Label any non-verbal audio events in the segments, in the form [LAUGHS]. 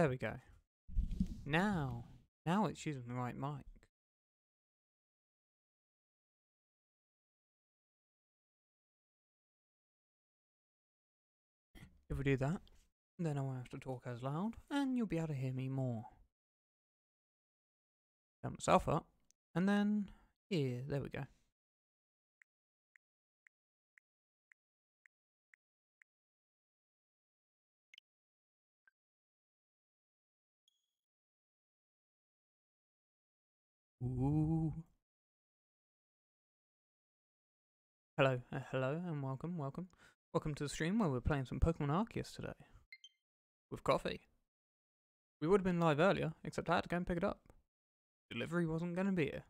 There we go. Now, now it's using the right mic. If we do that, then I won't have to talk as loud, and you'll be able to hear me more. Turn myself up, and then, yeah, there we go. Ooh. Hello, uh, hello, and welcome, welcome. Welcome to the stream where we're playing some Pokemon Arceus today. With coffee. We would have been live earlier, except I had to go and pick it up. Delivery wasn't going to be here.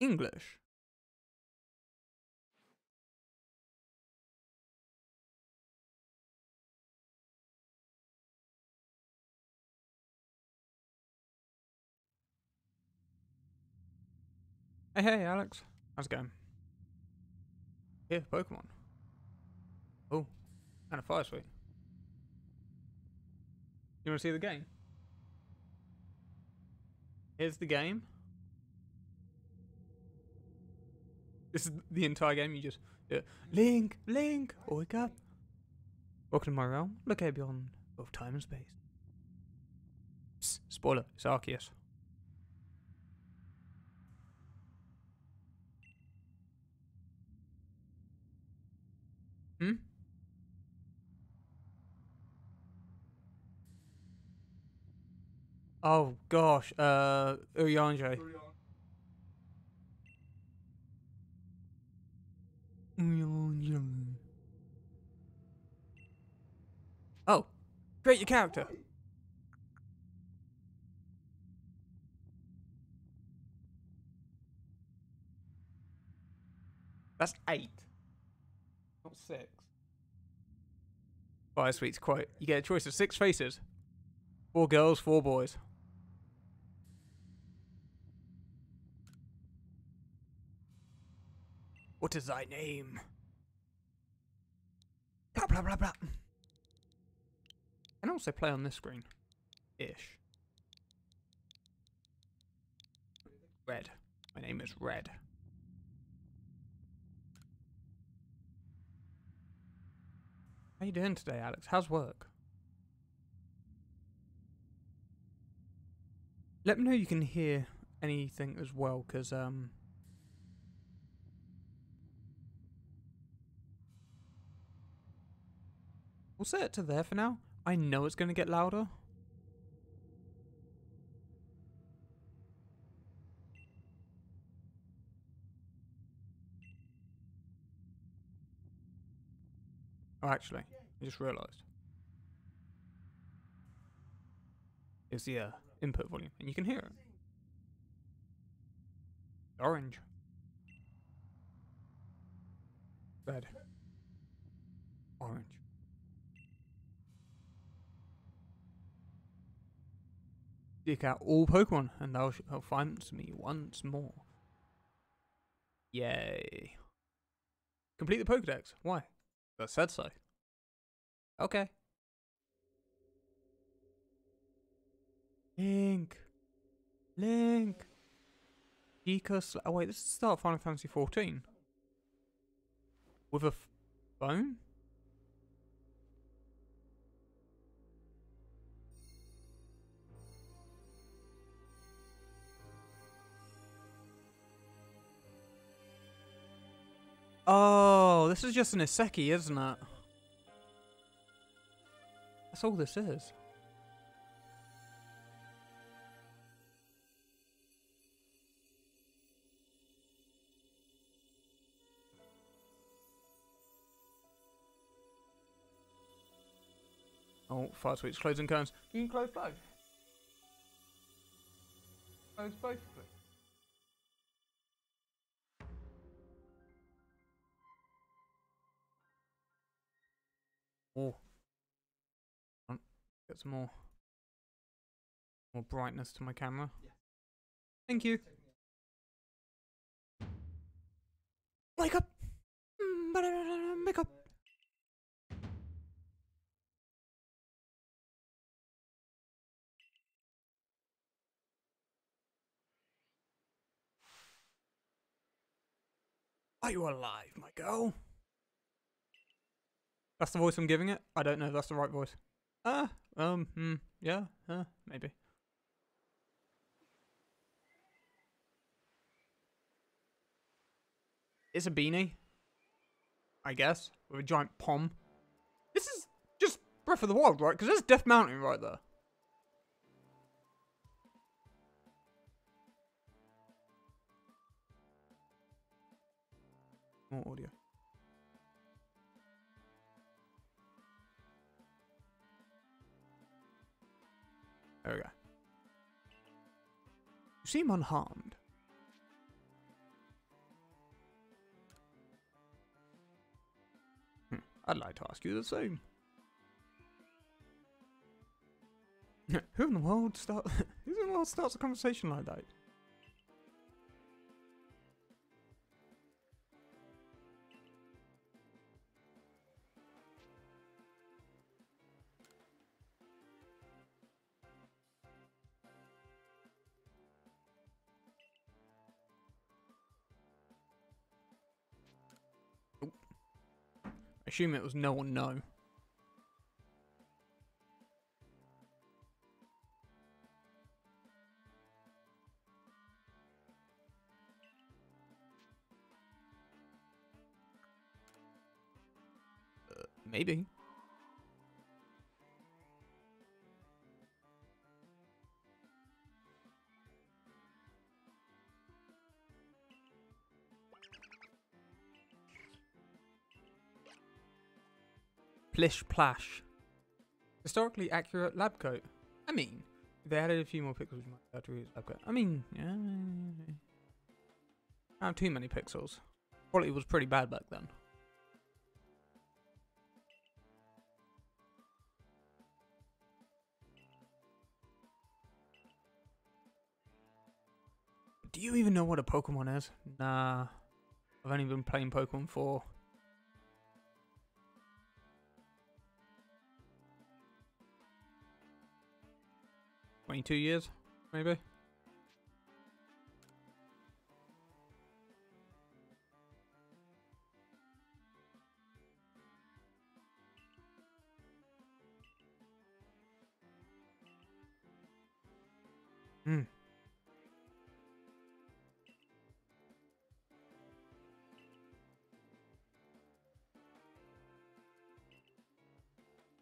English. Hey, hey, Alex. How's it going? Yeah, Pokemon. Oh, and a fire suite. You want to see the game? Here's the game. This is the entire game. You just yeah. Link, Link, oh, wake up. Welcome to my realm. Look out beyond both time and space. Psst, spoiler, it's Arceus. Hmm? Oh gosh, uh. Uyanje. Oh, create your character. That's eight, not six. Fire Suite's quote. You get a choice of six faces. Four girls, four boys. What is thy name? Blah blah blah blah. And also play on this screen. Ish. Red. My name is Red. How you doing today, Alex? How's work? Let me know you can hear anything as well, because, um... We'll set it to there for now. I know it's going to get louder. Oh, actually, I just realised. It's the uh, input volume, and you can hear it. Orange. Red. Orange. Seek out all Pokemon, and shalt find me once more. Yay. Complete the Pokedex. Why? I said so. Okay. Link. Link. Pika Oh wait, this is the start of Final Fantasy 14. With a phone? Oh, this is just an isekai, isn't it? That's all this is. Oh, fire suites, closing curtains. You can close both. Close both, please. Oh. Some more more brightness to my camera. Thank you. Wake up! Mm, Wake up! Are you alive, my girl? That's the voice I'm giving it? I don't know if that's the right voice. Ah, uh, um, hmm, yeah, uh, maybe. It's a beanie. I guess. With a giant pom. This is just Breath of the Wild, right? Because there's Death Mountain right there. More audio. There we go. You seem unharmed. Hmm. I'd like to ask you the same. [LAUGHS] Who in the world start? [LAUGHS] Who in the world starts a conversation like that? Assume it was no one no. Uh, maybe. Plish Plash. Historically accurate lab coat. I mean, they added a few more pixels, you might have to use lab coat. I mean, yeah. Not too many pixels. Quality was pretty bad back then. Do you even know what a Pokemon is? Nah. I've only been playing Pokemon for 22 years, maybe? Hmm.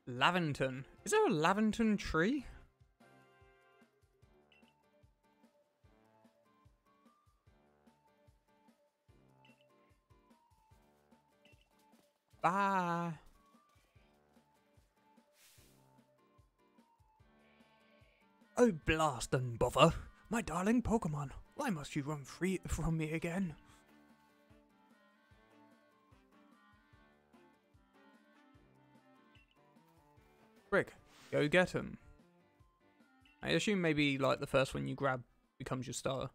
Laventon. Is there a Laventon tree? Bye. Oh, blast and bother. My darling Pokemon, why must you run free from me again? Frick, go get him. I assume maybe like the first one you grab becomes your star.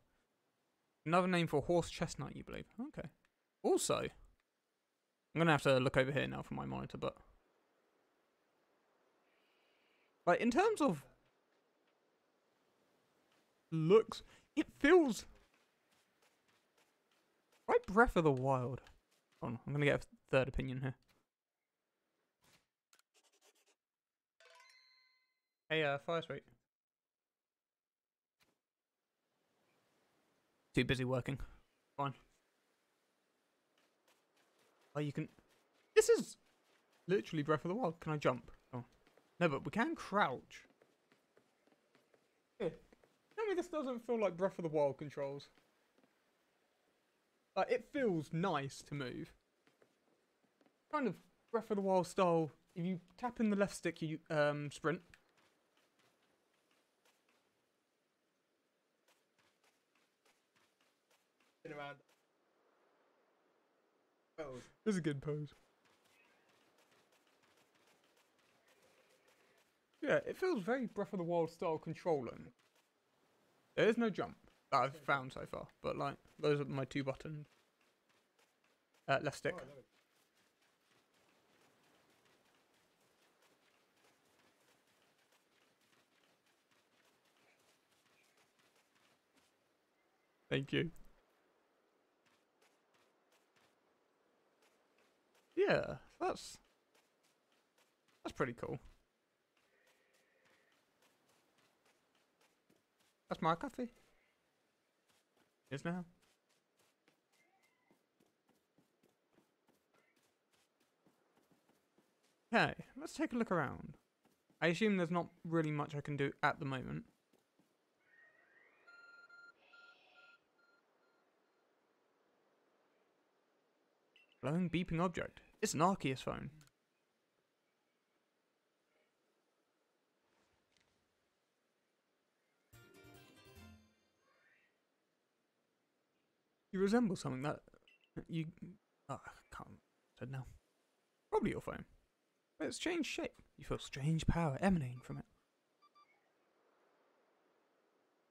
Another name for horse chestnut, you believe? Okay. Also, I'm gonna have to look over here now for my monitor, but like in terms of looks, it feels like Breath of the Wild. Hold on, I'm gonna get a third opinion here. Hey, uh, Fire Street. Too busy working. Fine. You can... This is literally Breath of the Wild. Can I jump? Oh. No, but we can crouch. Tell me this doesn't feel like Breath of the Wild controls. Like, it feels nice to move. Kind of Breath of the Wild style. If you tap in the left stick, you um, sprint. around pose. [LAUGHS] This is a good pose. Yeah, it feels very Breath of the Wild style controlling. There is no jump that I've found so far, but like those are my two buttons. Uh, left stick. Thank you. Yeah, that's that's pretty cool. That's my coffee. Is now. Okay, let's take a look around. I assume there's not really much I can do at the moment. Glowing beeping object. It's an Arceus phone. You resemble something that you. Oh, I can't. Said now. Probably your phone. But it's changed shape. You feel strange power emanating from it.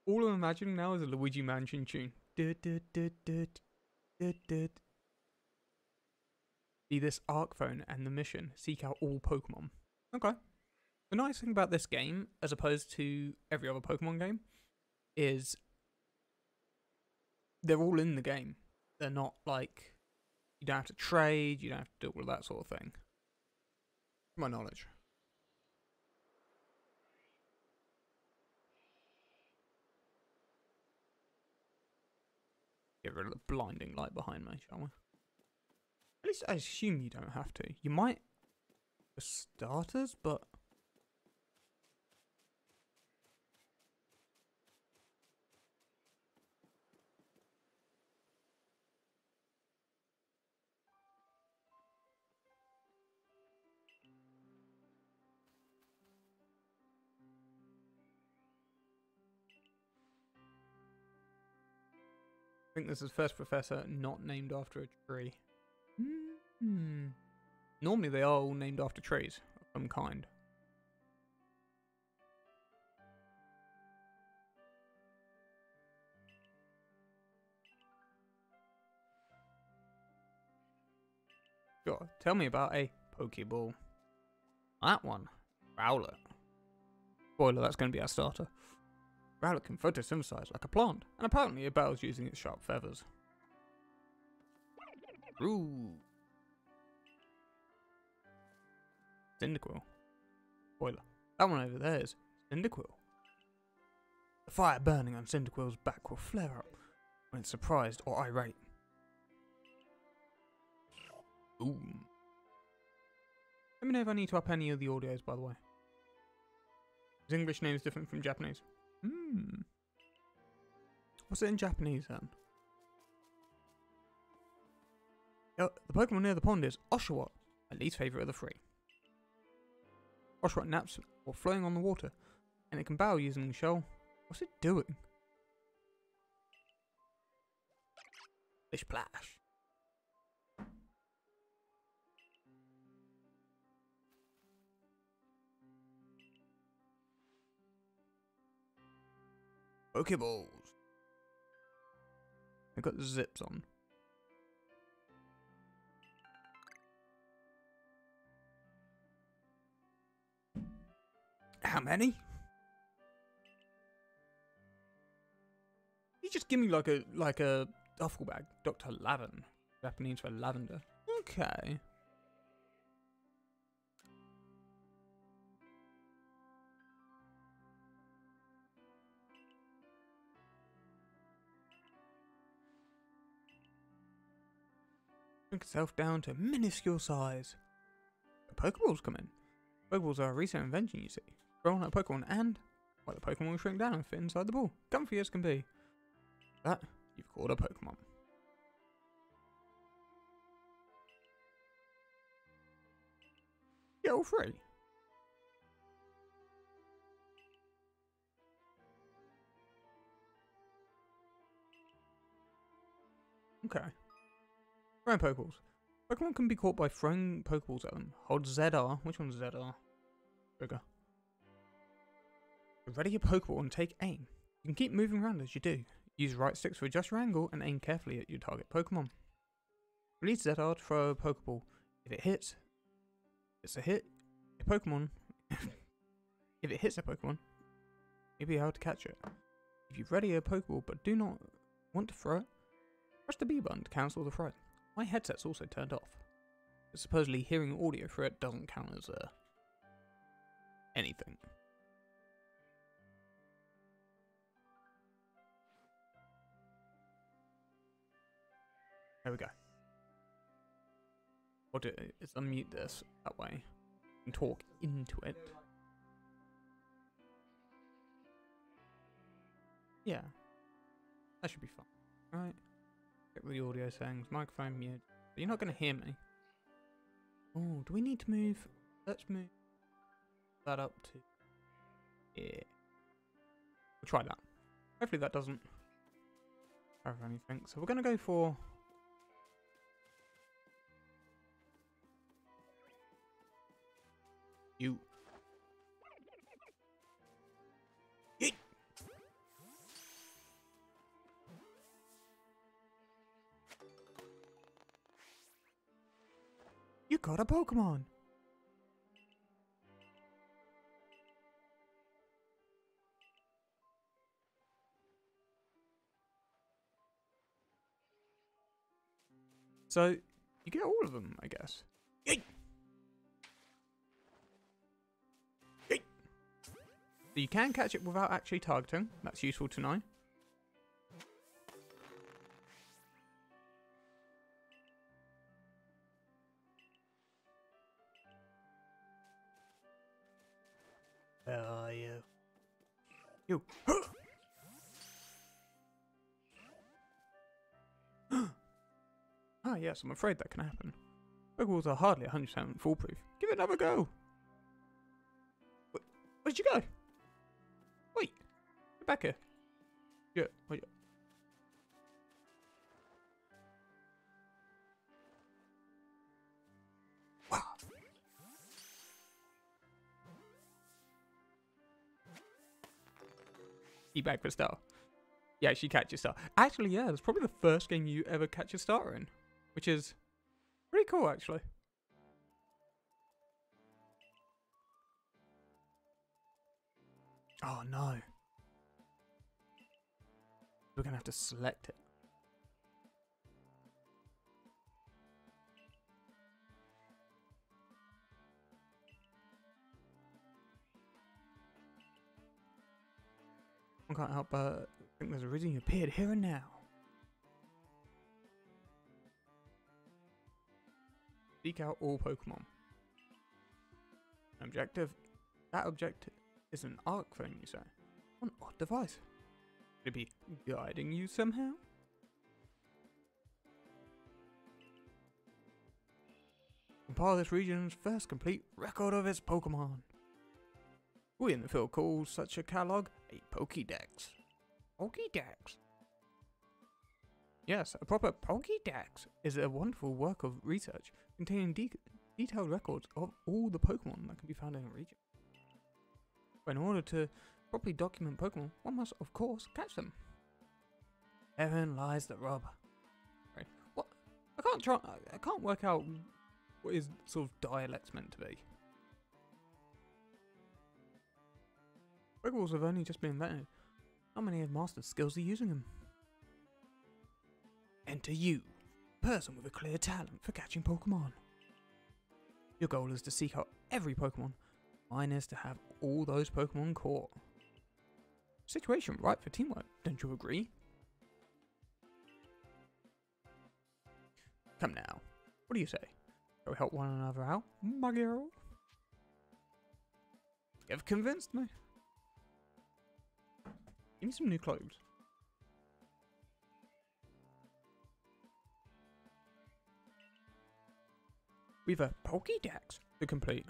All I'm imagining now is a Luigi Mansion tune. Be this Arc phone and the mission. Seek out all Pokemon. Okay. The nice thing about this game, as opposed to every other Pokemon game, is they're all in the game. They're not like you don't have to trade, you don't have to do all that sort of thing. To my knowledge. Get rid of the blinding light behind me, shall we? At least I assume you don't have to. You might for starters, but I think this is first professor not named after a tree. Hmm. Normally they are all named after trees of some kind. Sure, tell me about a Pokeball. That one. Rowlet. Spoiler, that's going to be our starter. Rowlet can photosynthesize like a plant, and apparently it battles using its sharp feathers. Ooh. Cyndaquil. Spoiler. That one over there is Cyndaquil. The fire burning on Cyndaquil's back will flare up when it's surprised or irate. Ooh. Let me know if I need to up any of the audios, by the way. His English name is different from Japanese. Hmm. What's it in Japanese then? Uh, the Pokemon near the pond is Oshawott, my least favourite of the three. Oshawott naps or floating on the water, and it can bow using the shell. What's it doing? Fish splash. Pokeballs. I got the zips on. How many? You just give me like a like a duffel bag, Dr. Lavin. Japanese for lavender. Okay. shrink itself down to minuscule size. The Pokeballs come in. Pokeballs are a recent invention, you see. On a Pokemon and, well, the Pokemon will shrink down and fit inside the ball. Comfy as can be. That, you've caught a Pokemon. Get all free. Okay. Throwing Pokeballs. Pokemon can be caught by throwing Pokeballs at them. Hold ZR. Which one's ZR? Trigger. Ready your Pokeball and take aim. You can keep moving around as you do. Use right sticks to adjust your angle and aim carefully at your target Pokemon. Release ZR to throw a Pokeball. If it hits, it's a hit. A Pokemon. [LAUGHS] if it hits a Pokemon, you'll be able to catch it. If you've ready a Pokeball but do not want to throw it, press the B button to cancel the throw. My headset's also turned off. But supposedly hearing audio through it doesn't count as uh, anything. There we go. Or do is unmute this that way and talk into it. Yeah. That should be fine. Right. Get the audio settings, microphone mute. But you're not gonna hear me. Oh, do we need to move let's move that up to here. We'll try that. Hopefully that doesn't have anything. So we're gonna go for You got a Pokemon. So, you get all of them, I guess. Yeet. So you can catch it without actually targeting. That's useful to know. Where are you? You. [GASPS] ah, yes, I'm afraid that can happen. Pokeballs are hardly 100% foolproof. Give it another go. where'd you go? Wait. Get back here. Yeah, wait. Back for star. Yeah, she catch a star. Actually, yeah, it's probably the first game you ever catch a star in. Which is pretty cool, actually. Oh no. We're gonna have to select it. I can't help but think there's a reason you appeared here and now. Seek out all Pokemon. Objective. That objective is an arc phone, you say? An odd device. Could it be guiding you somehow? Compile this region's first complete record of its Pokemon. We in the field call such a catalog a Pokédex. Pokédex? Yes, a proper Pokédex is a wonderful work of research containing de detailed records of all the Pokemon that can be found in a region. But in order to properly document Pokemon, one must, of course, catch them. Herein lies the rub. Right. What? I can't try. I can't work out what his sort of dialect's meant to be. Pokeballs have only just been invented. How many have mastered skills are using them? Enter you, person with a clear talent for catching Pokemon. Your goal is to seek out every Pokemon. Mine is to have all those Pokemon caught. Situation right for teamwork, don't you agree? Come now, what do you say? Shall we help one another out, my girl? You've convinced me. Give me some new clothes. We've a Pokédex to complete.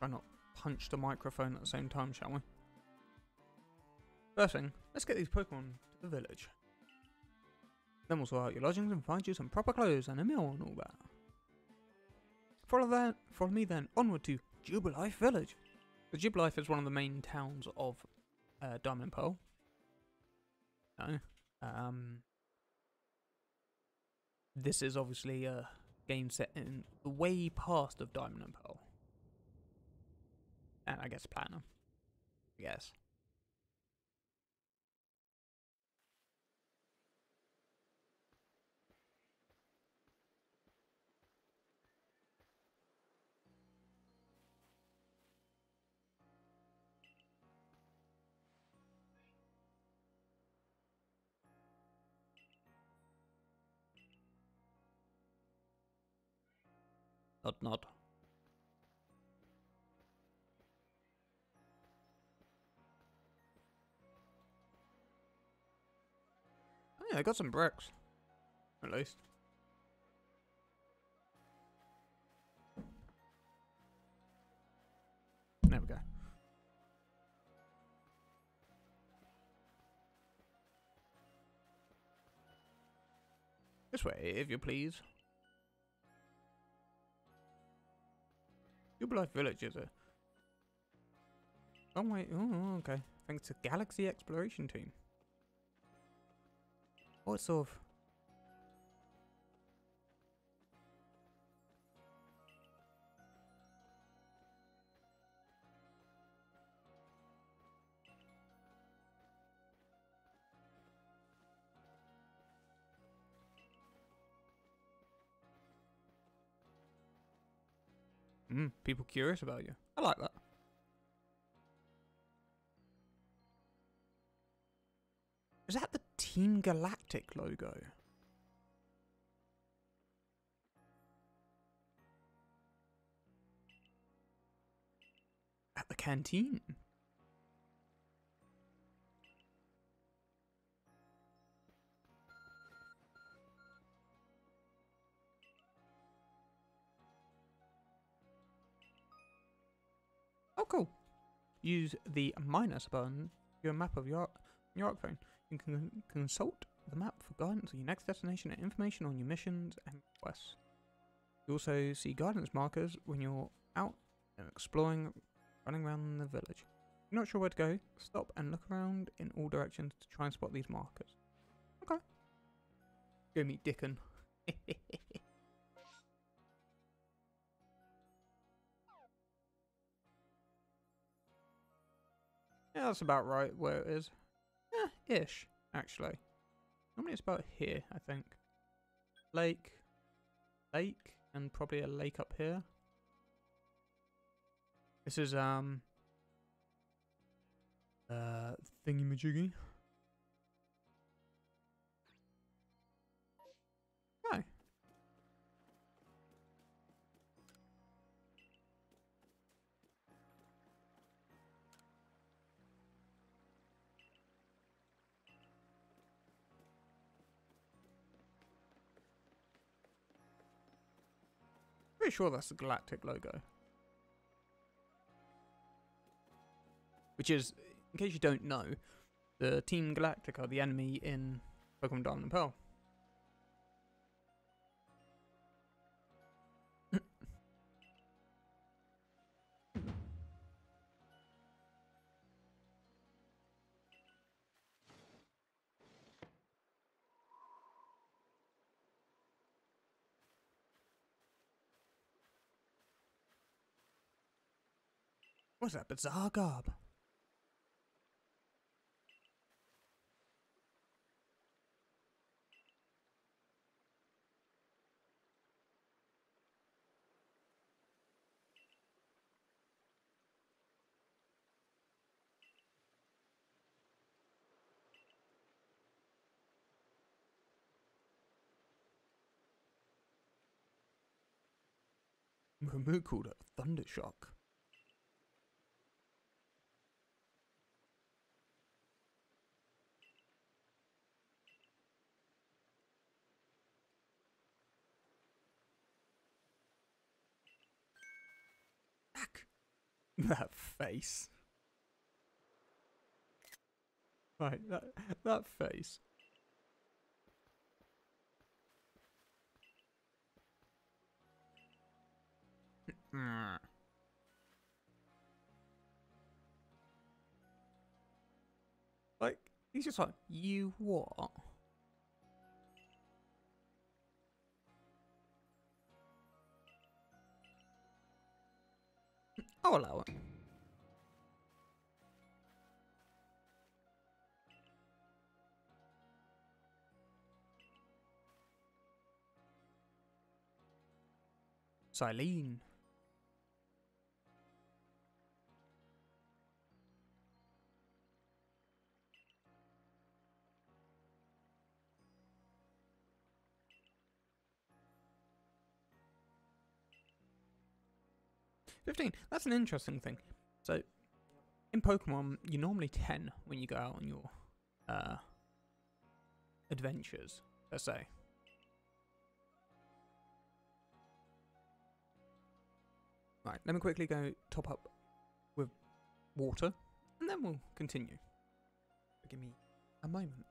Try not punch the microphone at the same time, shall we? First thing, let's get these Pokemon to the village. Then we'll sort out your lodgings and find you some proper clothes and a meal and all that. Follow that, follow me then onward to Jubilife Village. The Jubilife is one of the main towns of uh, Diamond Pearl. No, Um, this is obviously a game set in the way past of Diamond and Pearl. And I guess Platinum. I guess. Nod. Oh yeah, I got some bricks. At least. There we go. This way, if you please. Jubilife Village is a... Oh wait, oh, oh okay. Thanks to Galaxy Exploration Team. What sort of... Mm, people curious about you. I like that. Is that the Team Galactic logo? At the canteen? Oh, cool. Use the minus button your map of your your phone. You can consult the map for guidance on your next destination and information on your missions and quests. You also see guidance markers when you're out and exploring, running around the village. If you're not sure where to go, stop and look around in all directions to try and spot these markers. Okay. Go meet Dickon. [LAUGHS] Yeah, that's about right where it is. Yeah, ish, actually. Normally it's about here, I think. Lake, lake, and probably a lake up here. This is, um, uh, thingy-majiggy. Sure that's the Galactic logo. Which is, in case you don't know, the Team Galactic are the enemy in Pokemon Diamond and Pearl. What's that bizarre garb? Mumu called it a [LAUGHS] That face. Right, that that face. Like, he's just like, you what? I'll allow it. Cyllene. Fifteen. That's an interesting thing. So, in Pokemon, you're normally ten when you go out on your uh, adventures. Let's say. Right, let me quickly go top up with water, and then we'll continue. Give me a moment.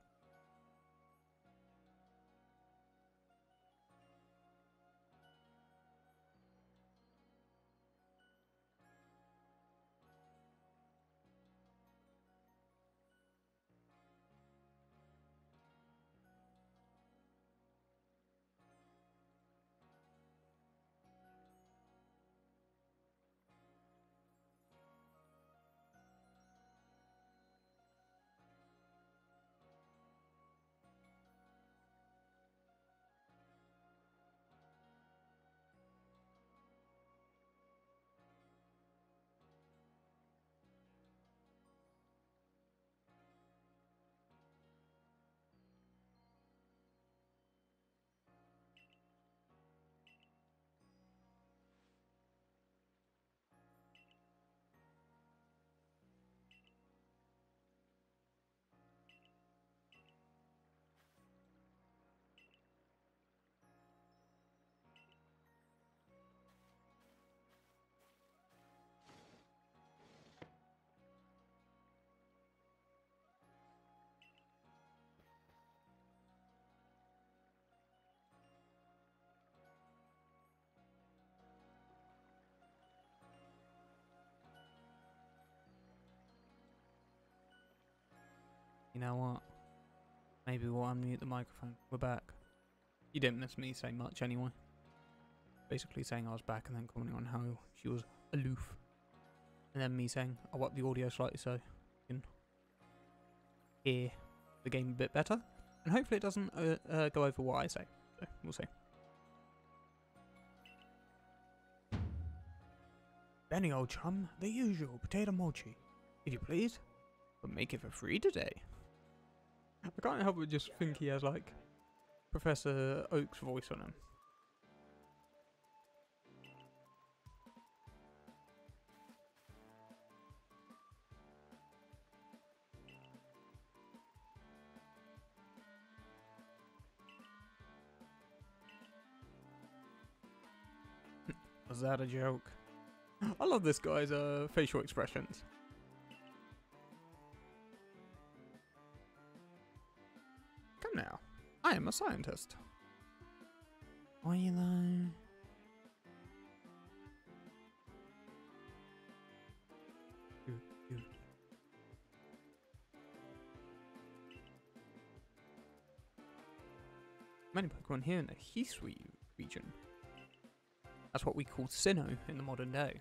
You know what? Maybe we'll unmute the microphone. We're back. You didn't miss me say much anyway. Basically saying I was back and then commenting on how she was aloof. And then me saying I'll up the audio slightly so you can hear the game a bit better. And hopefully it doesn't uh, uh, go over what I say. So we'll see. Beni, old chum, the usual potato mochi. If you please, but make it for free today. I can't help but just think he has like Professor Oak's voice on him. [LAUGHS] Was that a joke? I love this guy's uh, facial expressions. I am a scientist. Are you though? Many Pokemon here in the Hisui region. That's what we call Sinnoh in the modern day.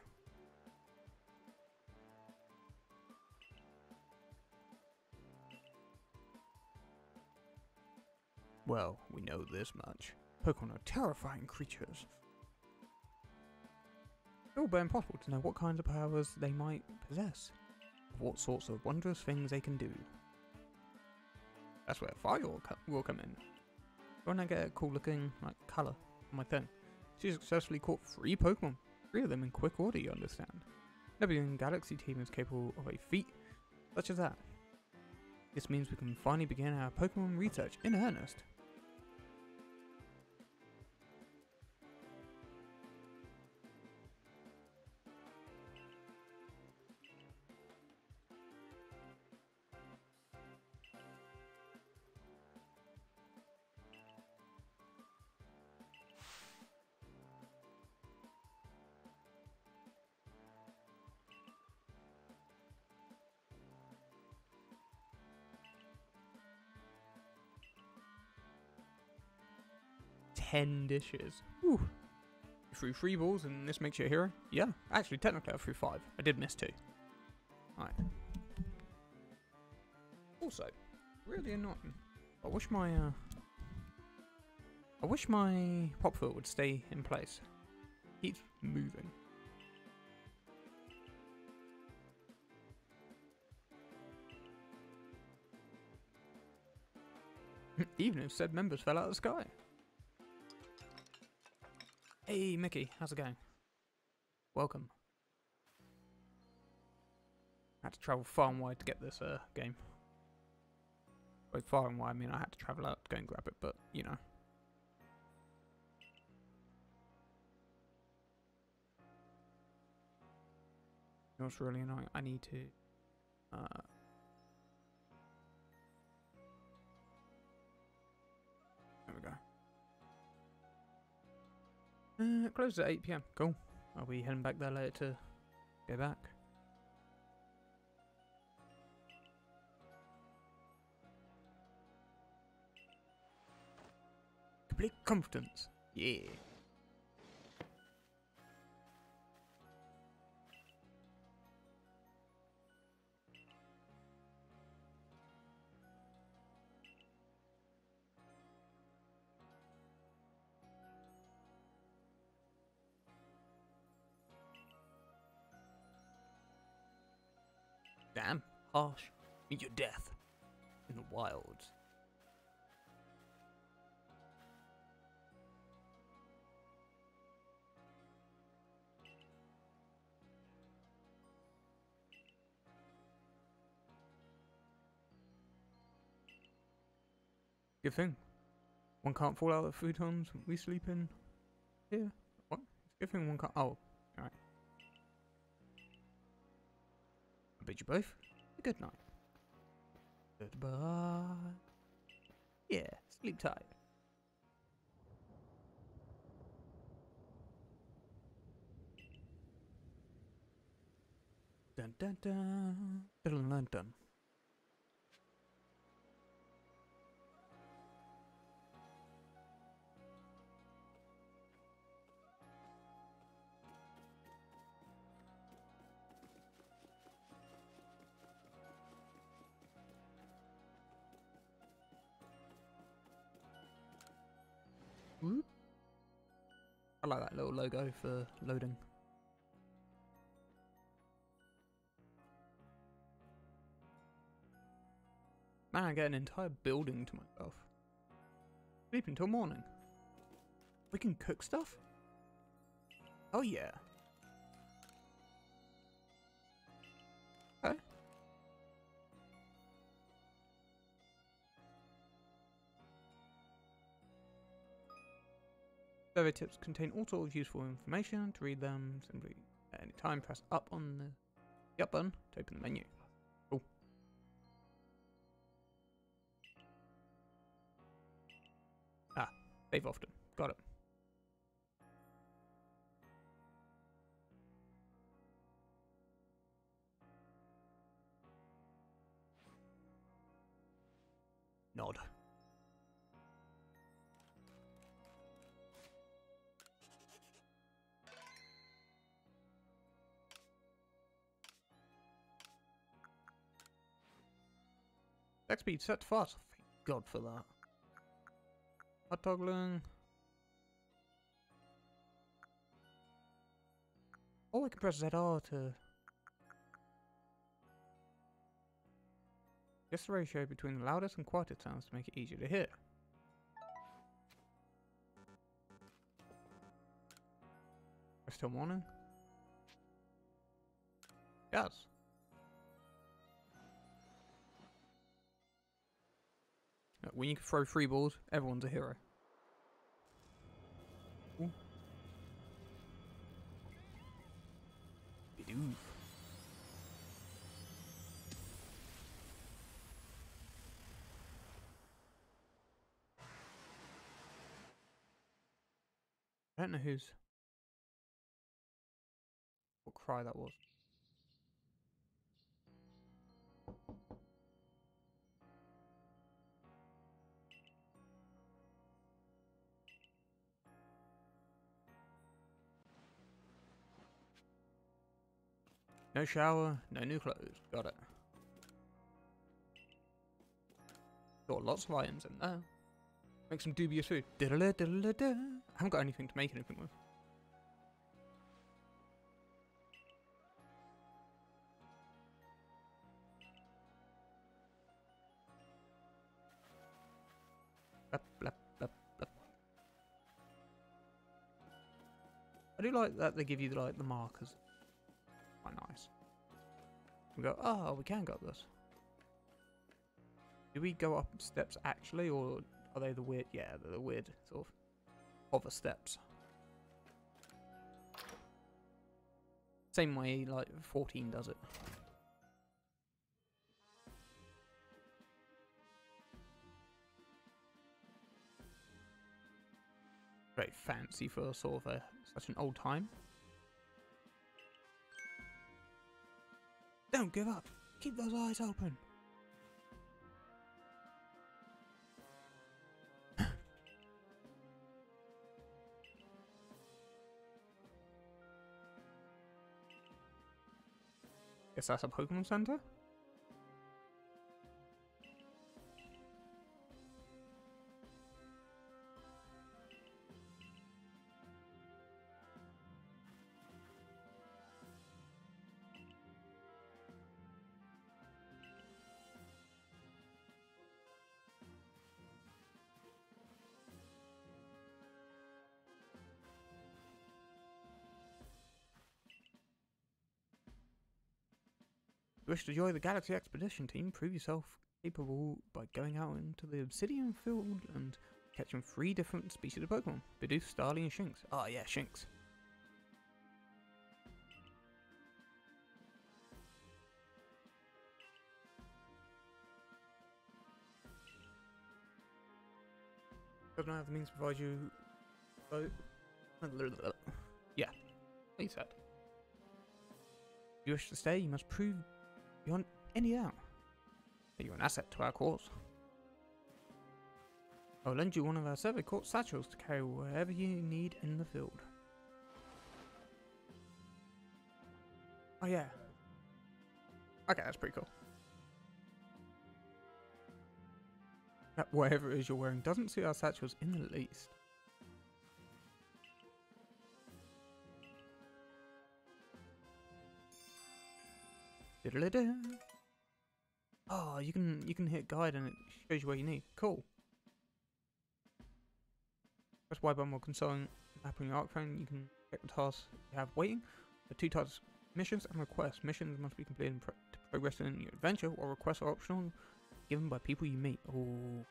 Well, we know this much. Pokemon are terrifying creatures. It will be impossible to know what kinds of powers they might possess, what sorts of wondrous things they can do. That's where Fire will, co- will come in. When I get a cool looking like colour on my thing, she successfully caught three Pokemon, three of them in quick order, you understand. Nebulon Galaxy team is capable of a feat such as that. This means we can finally begin our Pokemon research in earnest. Ten dishes. Whew. You threw three balls and this makes you a hero? Yeah. Actually, technically I threw five. I did miss two. Alright. Also, really annoying. I wish my, uh... I wish my pop foot would stay in place. Keeps moving. [LAUGHS] Even if said members fell out of the sky. Hey, Mickey, how's it going? Welcome. I had to travel far and wide to get this uh, game. By far and wide, I mean I had to travel out to go and grab it, but, you know. What's really annoying? I need to... Uh, Uh, it closes at 8 pm. Cool. I'll be heading back there later to go back. Complete confidence. Yeah. Harsh. Meet your death in the wild. Good thing. One can't fall out of futons we sleep in here. What? Good thing one can't. Oh, alright. I bid you both good night. Goodbye. Yeah, sleep tight. Dun dun dun. Dun dun dun. Like that little logo for loading. Man, I get an entire building to myself. Sleep until morning. We can cook stuff? Oh yeah. Survey tips contain all sorts of useful information. To read them, simply at any time press up on the, the up button to open the menu. Cool. Ah, save often. Got it. Nod. Attack speed set fast. Thank God for that. Hot toggling. Or I can press ZR to... Just the ratio between the loudest and quietest sounds to make it easier to hear. Press till morning. Yes. When you can throw three balls, everyone's a hero. Ooh. Bidoof. I don't know whose what cry that was. No shower, no new clothes. Got it. Got lots of items in there. Make some dubious food. I haven't got anything to make anything with. I do like that they give you like the markers. Quite nice. We go, oh, we can go up this. Do we go up steps actually, or are they the weird? Yeah, they're the weird sort of hover steps. Same way like 14 does it. Very fancy for sort of a, such an old time. Don't give up. Keep those eyes open. Is that a Pokemon Center? Wish to join the Galaxy Expedition team, prove yourself capable by going out into the Obsidian Field and catching three different species of Pokemon. Bidoof, Starly, and Shinx. Oh yeah, Shinx. Does not have the means to provide you... Yeah, he said. If you wish to stay, you must prove beyond any doubt that you're an asset to our cause. I'll lend you one of our Survey Corps satchels to carry wherever you need in the field. Oh yeah. Okay, that's pretty cool. That whatever it is you're wearing doesn't suit our satchels in the least. Oh, you can you can hit guide and it shows you where you need. Cool. That's why by more consulting on your arc phone, you can check the tasks you have waiting. The two types missions and requests. Missions must be completed pro to progress in your adventure, while requests are optional, given by people you meet. Oh.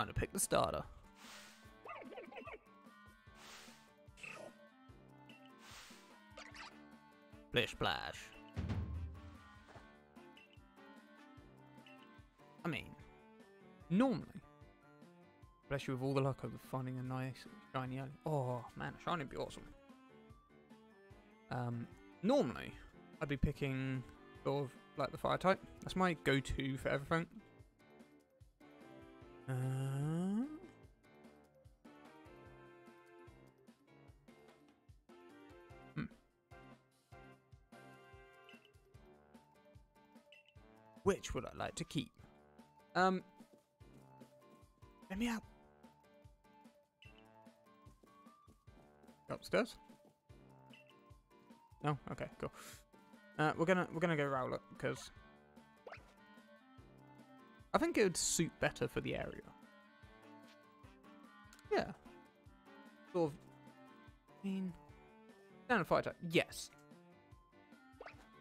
Time to pick the starter. Splish splash. I mean, normally, bless you with all the luck of finding a nice shiny. Oh man, a shiny would be awesome. Um, normally, I'd be picking sort of like the fire type. That's my go-to for everything. Which would I like to keep? Um, let me out. Upstairs? No? Okay, cool. Uh, we're gonna we're gonna go Rowlet because I think it would suit better for the area. Yeah. Sort of. I mean. Standard fighter. Yes.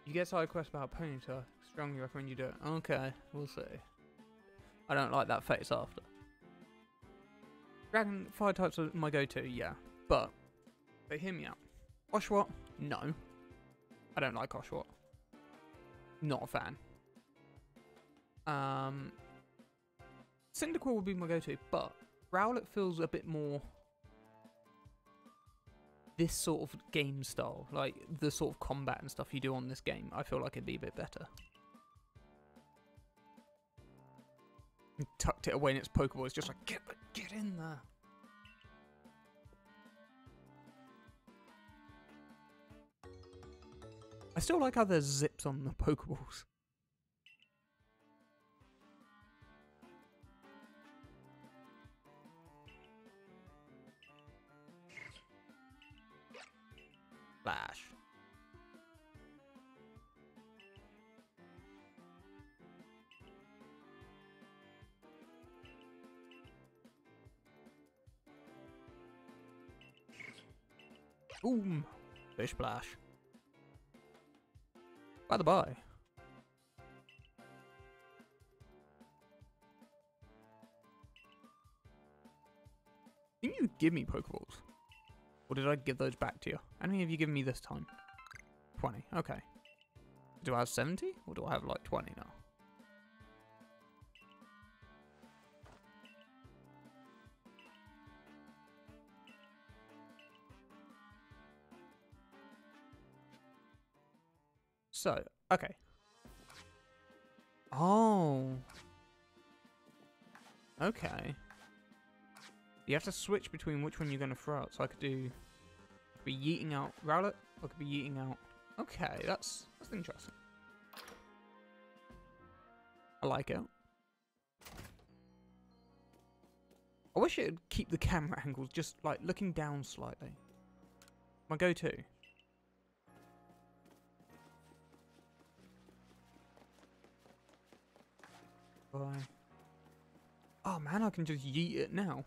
You get side quest about Ponyta. Strongly recommend you do it. Okay, we'll see. I don't like that face after. Dragon fire types are my go-to, yeah. But, they hear me out. Oshawott? No. I don't like Oshawott. Not a fan. Um, Cyndaquil would be my go-to, but Rowlet feels a bit more this sort of game style, like the sort of combat and stuff you do on this game, I feel like it'd be a bit better. Tucked it away in its Pokeball. It's just like, get, get in there. I still like how there's zips on the Pokeballs. Boom. Fish splash. By the by. Didn't you give me Pokeballs? Or did I give those back to you? How many have you given me this time? 20. Okay. Do I have 70? Or do I have like 20 now? So, okay. Oh. Okay. You have to switch between which one you're going to throw out. So I could do could be yeeting out Rowlet, I could be yeeting out. Okay, that's that's interesting. I like it. I wish it'd keep the camera [LAUGHS] angles just like looking down slightly. My go-to. Oh man, I can just yeet it now.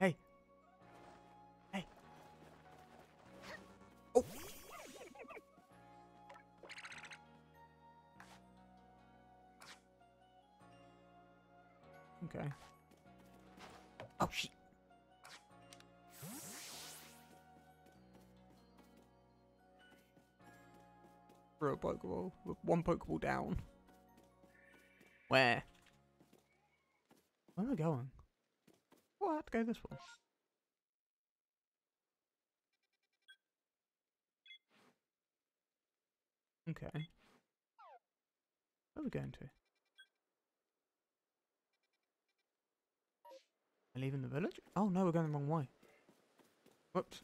hey. Hey. Oh. Okay. For a Pokeball with one Pokeball down. Where? Where am I going? Oh, I have to go this way. Okay. Where are we going to? Am I leaving the village? Oh no, we're going the wrong way. Whoops.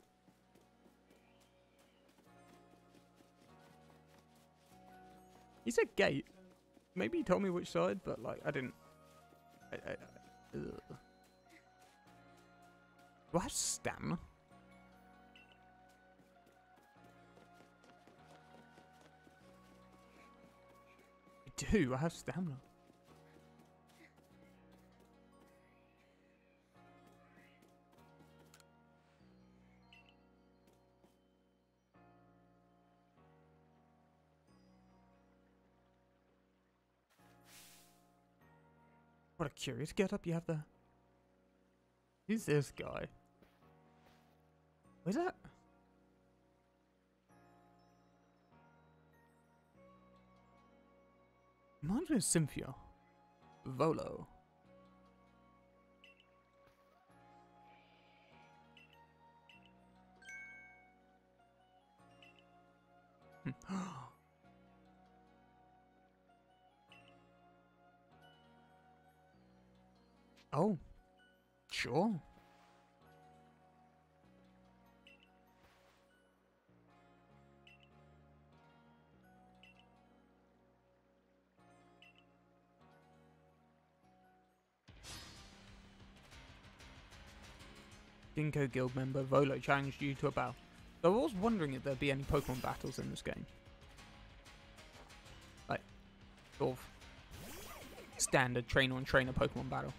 He said gate. Maybe he told me which side, but like I didn't. I, I, ugh. Do I have stamina? I do. I have stamina. What a curious getup you have there. Who's this guy? Where's that? Reminds me of. Volo. Hmm. [GASPS] [GASPS] oh, sure. Ginkgo Guild member Volo challenged you to a battle. So I was wondering if there'd be any Pokemon battles in this game. Like, sort of standard trainer on trainer Pokemon battle.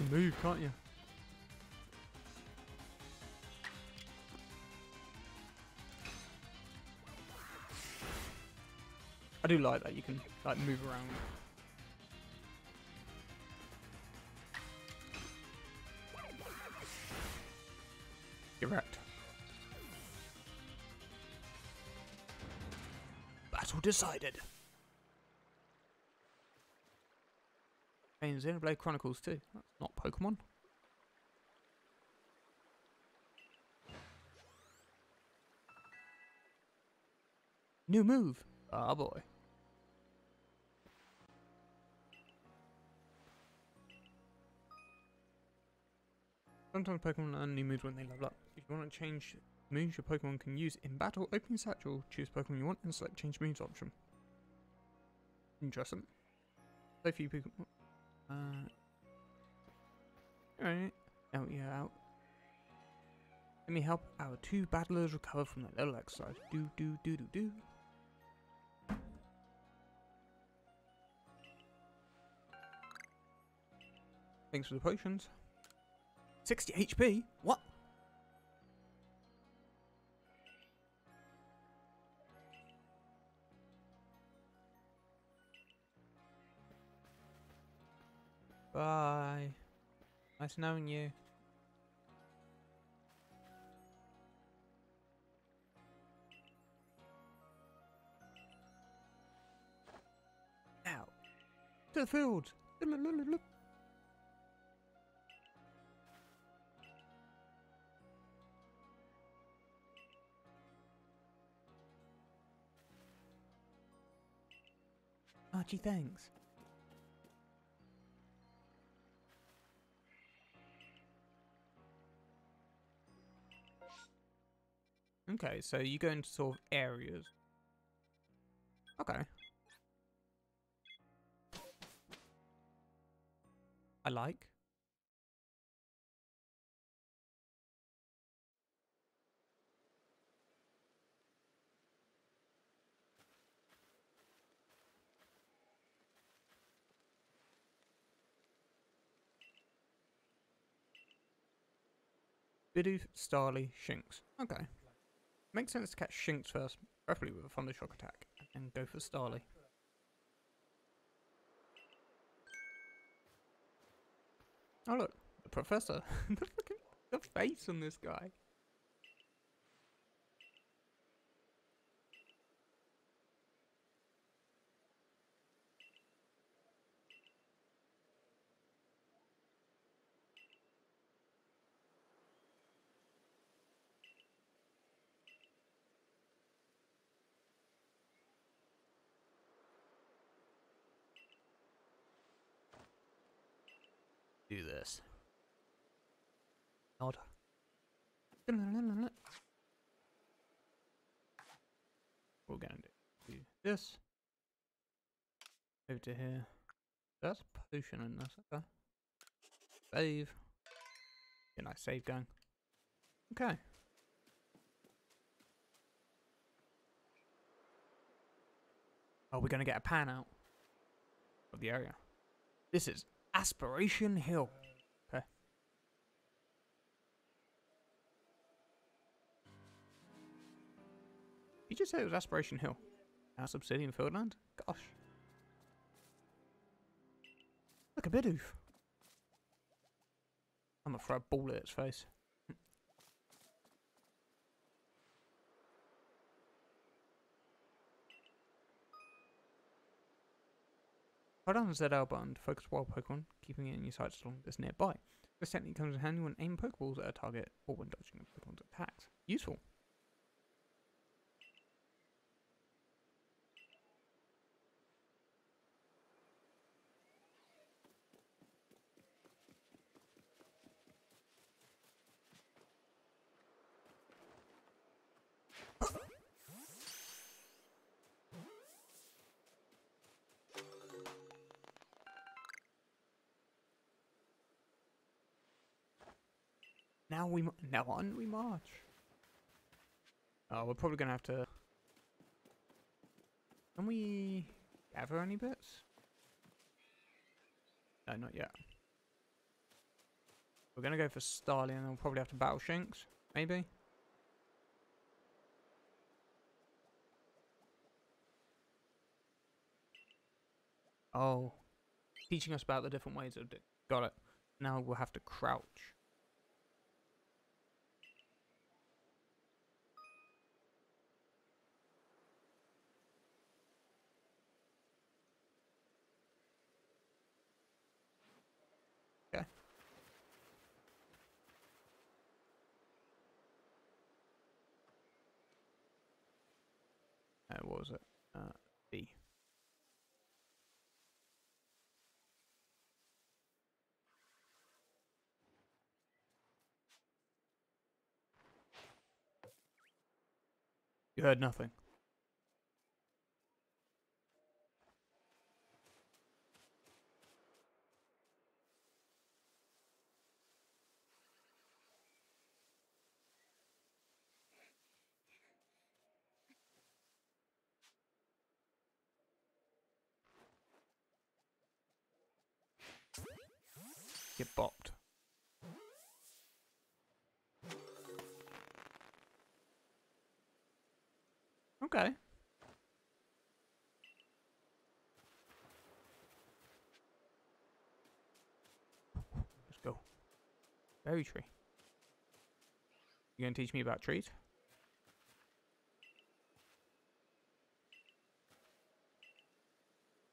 Can move, can't you? I do like that you can like move around. Get wrecked. Battle decided. Playing Xenoblade Chronicles 2. That's not Pokemon. New move. Ah, boy. Sometimes Pokemon learn new moves when they level up. If you want to change moves your Pokemon can use in battle, open your satchel, choose Pokemon you want, and select change moves option. Interesting. So few Pokemon. Uh, Alright. Out you out. Let me help our two battlers recover from that little exercise. Do do do do do. Thanks for the potions. 60 HP? What? Bye. Nice knowing you. Now, to the field. Archie, thanks. Okay, so you go into sort of areas. Okay. I like. Bidoof, Starly, Shinx. Okay. Makes sense to catch Shinx first, preferably with a Thunder Shock attack, and go for Starly. Oh look, the Professor. [LAUGHS] the face on this guy. do this. Nod. We're gonna do this. Over to here. That's potion in this, okay. Save. Yeah, nice save going. Okay. Oh, we're gonna get a pan out of the area. This is Aspiration Hill. Just say it was Aspiration Hill. House Obsidian Fieldland? Gosh. Look a Bidoof. I'm gonna throw a ball at its face. Hold down the ZL button to focus wild Pokemon, keeping it in your sights as long as nearby. This technique comes in handy when aiming Pokeballs at a target or when dodging a Pokemon's attacks. Useful. Oh, we're probably gonna have to. Can we gather any bits? No, not yet. We're gonna go for Starly and we'll probably have to battle Shinx, maybe. Oh, teaching us about the different ways of. Got it. Now we'll have to crouch. Was it? Uh, B. You heard nothing. Get bopped. Okay. Let's go. Berry tree. You gonna teach me about trees?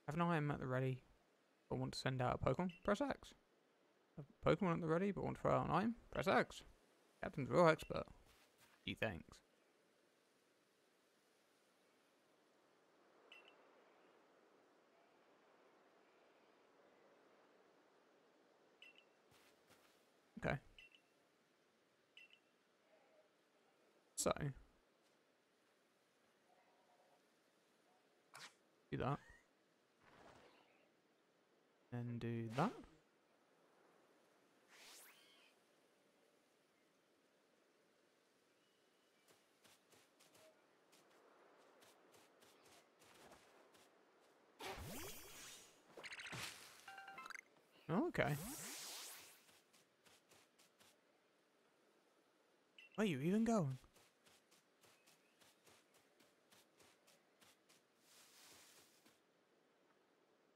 Have an item at the ready, but want to send out a Pokemon? Press X. Pokemon at the ready, but want to throw out item? Press X. Captain's real expert. Gee, thanks. Okay. So. Do that. And do that. Oh, okay. Where are you even going?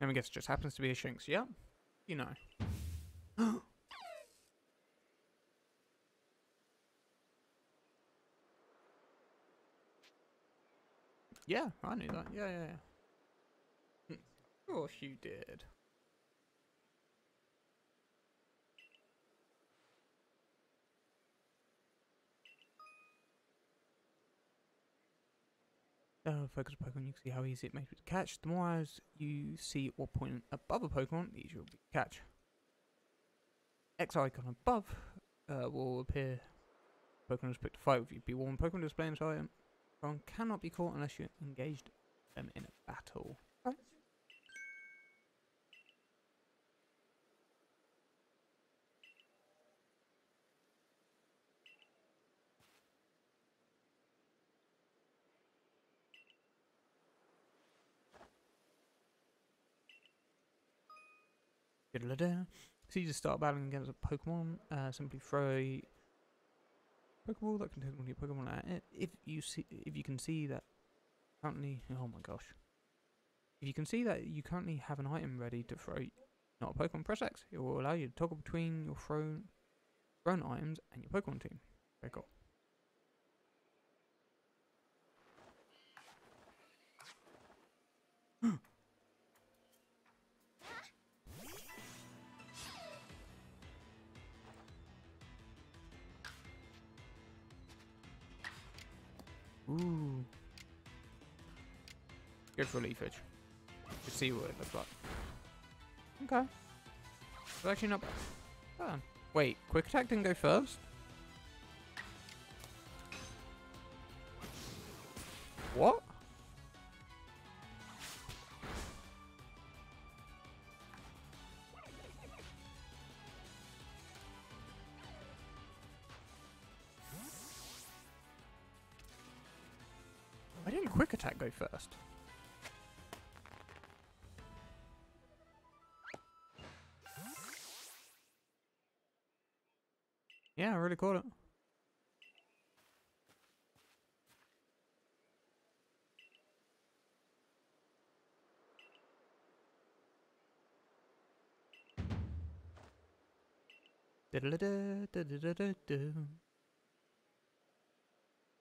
Let me guess, it just happens to be a Shinx. Yep. You know. [GASPS] yeah, I knew that. Yeah, yeah, yeah. Hmm. Of course you did. Focus Pokemon, you can see how easy it makes it to catch. The more as you see what point above a Pokemon, the easier it will be to catch. X icon above uh, will appear. Pokemon has picked a fight with you. Be warned, Pokemon displaying this item cannot be caught unless you engaged them in a battle. Right. Diddle-a-da. So you just start battling against a Pokemon, uh, simply throw a Pokeball that contains one of your Pokemon at it. If you see, if you can see that currently, oh my gosh, if you can see that you currently have an item ready to throw, not a Pokemon, press X. It will allow you to toggle between your thrown, thrown items and your Pokemon team. Very cool. Good for leafage. To see what it looks like. Okay. It's actually not bad. Oh. Wait, quick attack didn't go first? What? Why didn't quick attack go first? Caught it.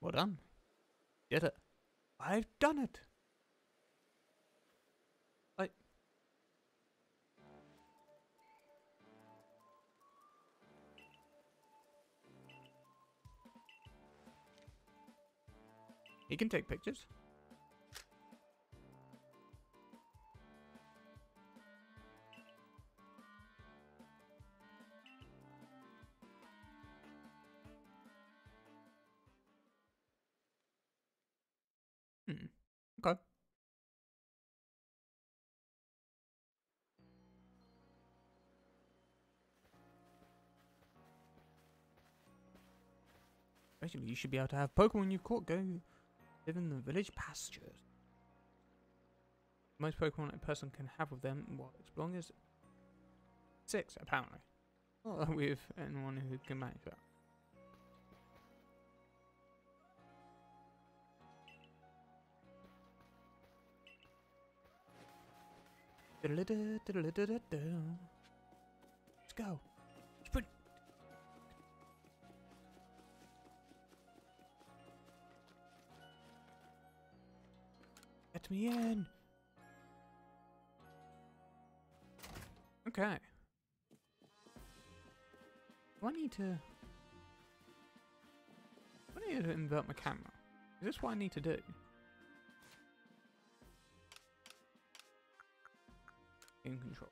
Well done. Did it. I've done it. He can take pictures. Hmm. Okay. Basically, you should be able to have Pokemon you've caught go live in the village pastures. Most Pokemon a person can have with them while exploring is six, apparently. Not [LAUGHS] with anyone who can manage that. Let's go. Me in. Okay. Do I need to... I need to invert my camera. Is this what I need to do? In control.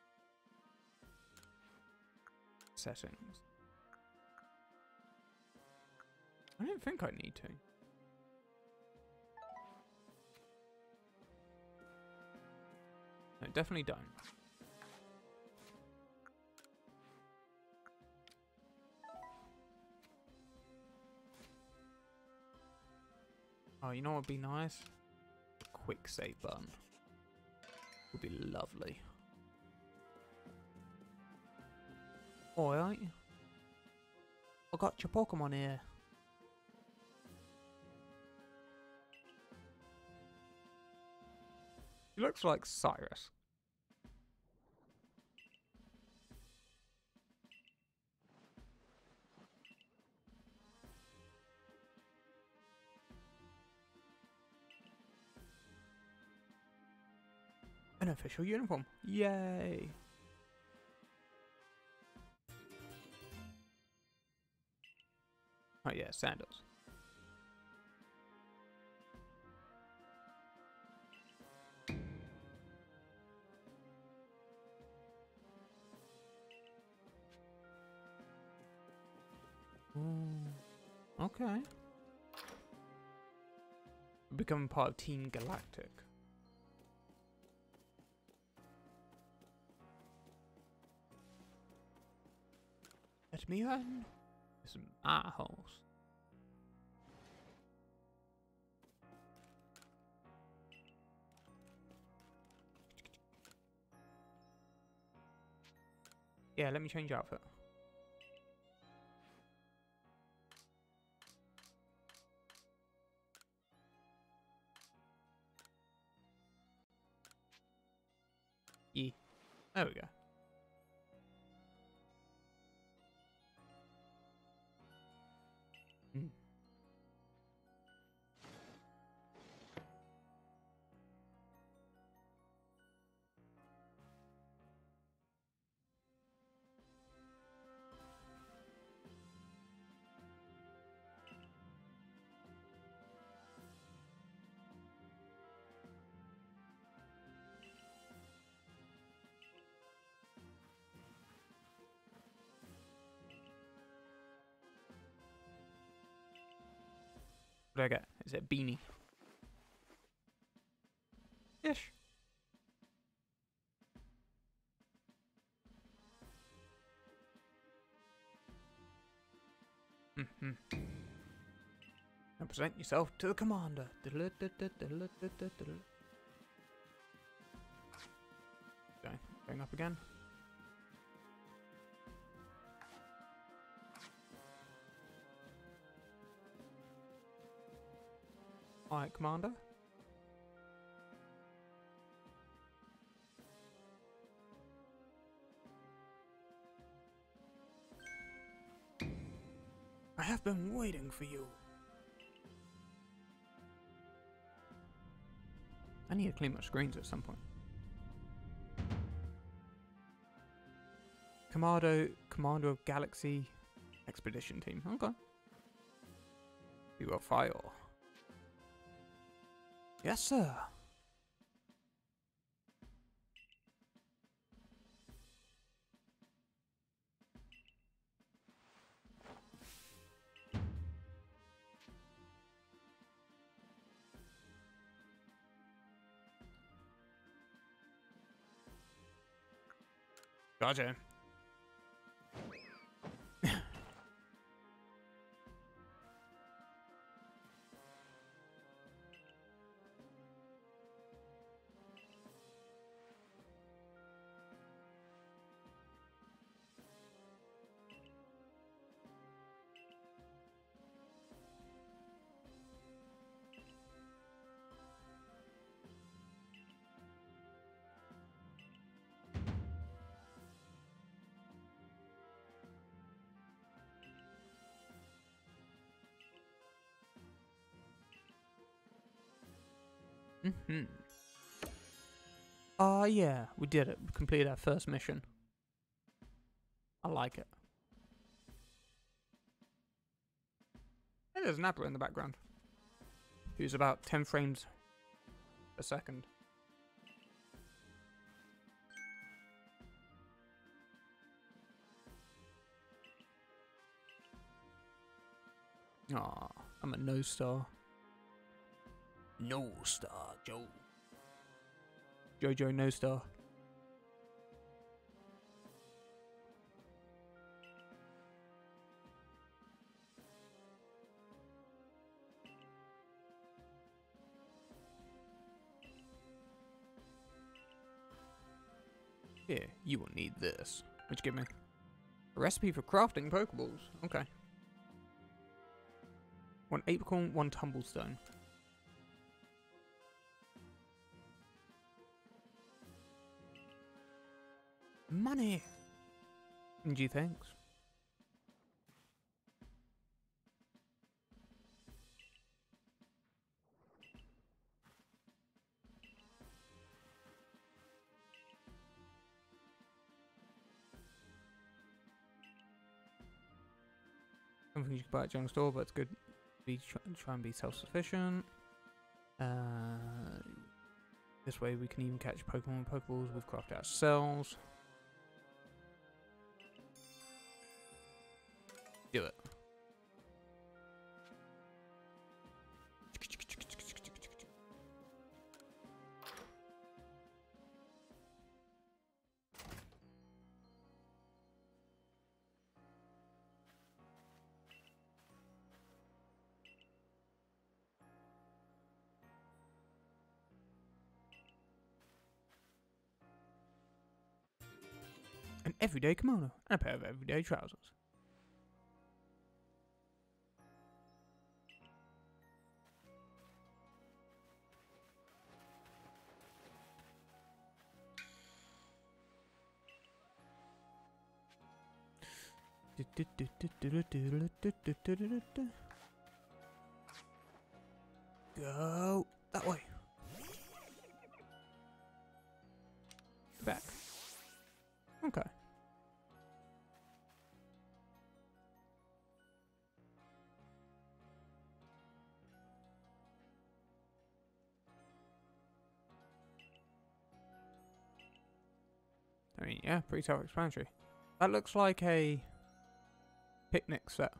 Settings. I don't think I need to. No, definitely don't. Oh, you know what would be nice? A quick save button. Would be lovely. Alright. I got your Pokemon here. He looks like Cyrus. An official uniform. Yay! Oh yeah, sandals. Okay. Becoming part of Team Galactic. Let me in. Is my house. Yeah, let me change outfit. There we go. What do I get? Is it beanie? Ish. Mm-hmm. Now present yourself to the commander. Going, going up again. Alright, Commander. I have been waiting for you. I need to clean my screens at some point. Kamado, Commander of Galaxy Expedition Team. Okay. You are file. Yes, sir. Gotcha. Mm-hmm. Ah, uh, yeah, we did it. We completed our first mission. I like it. There's an apple in the background. Who's about 10 frames a second. Aw, I'm a no star. No Star Joe. Jojo No Star. Here, you will need this. Which give me? A recipe for crafting Pokeballs. Okay. One acorn, one tumblestone. Money! Gee, thanks. Something you can buy at Jungle Store, but it's good to be try, and be self-sufficient. Uh, this way we can even catch Pokemon Pokeballs we've craft ourselves. Do it. An everyday kimono and a pair of everyday trousers. Go that way. Back. Okay. I mean, yeah, pretty self-explanatory. That looks like a picnic set.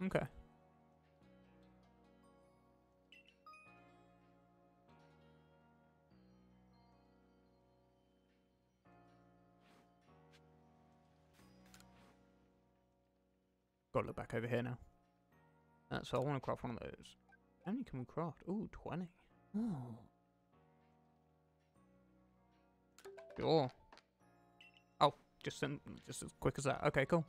Okay. Gotta look back over here now. Uh, so I want to craft one of those. How many can we craft? Ooh, 20. Oh. Sure. Oh, just, just as quick as that. Okay, cool.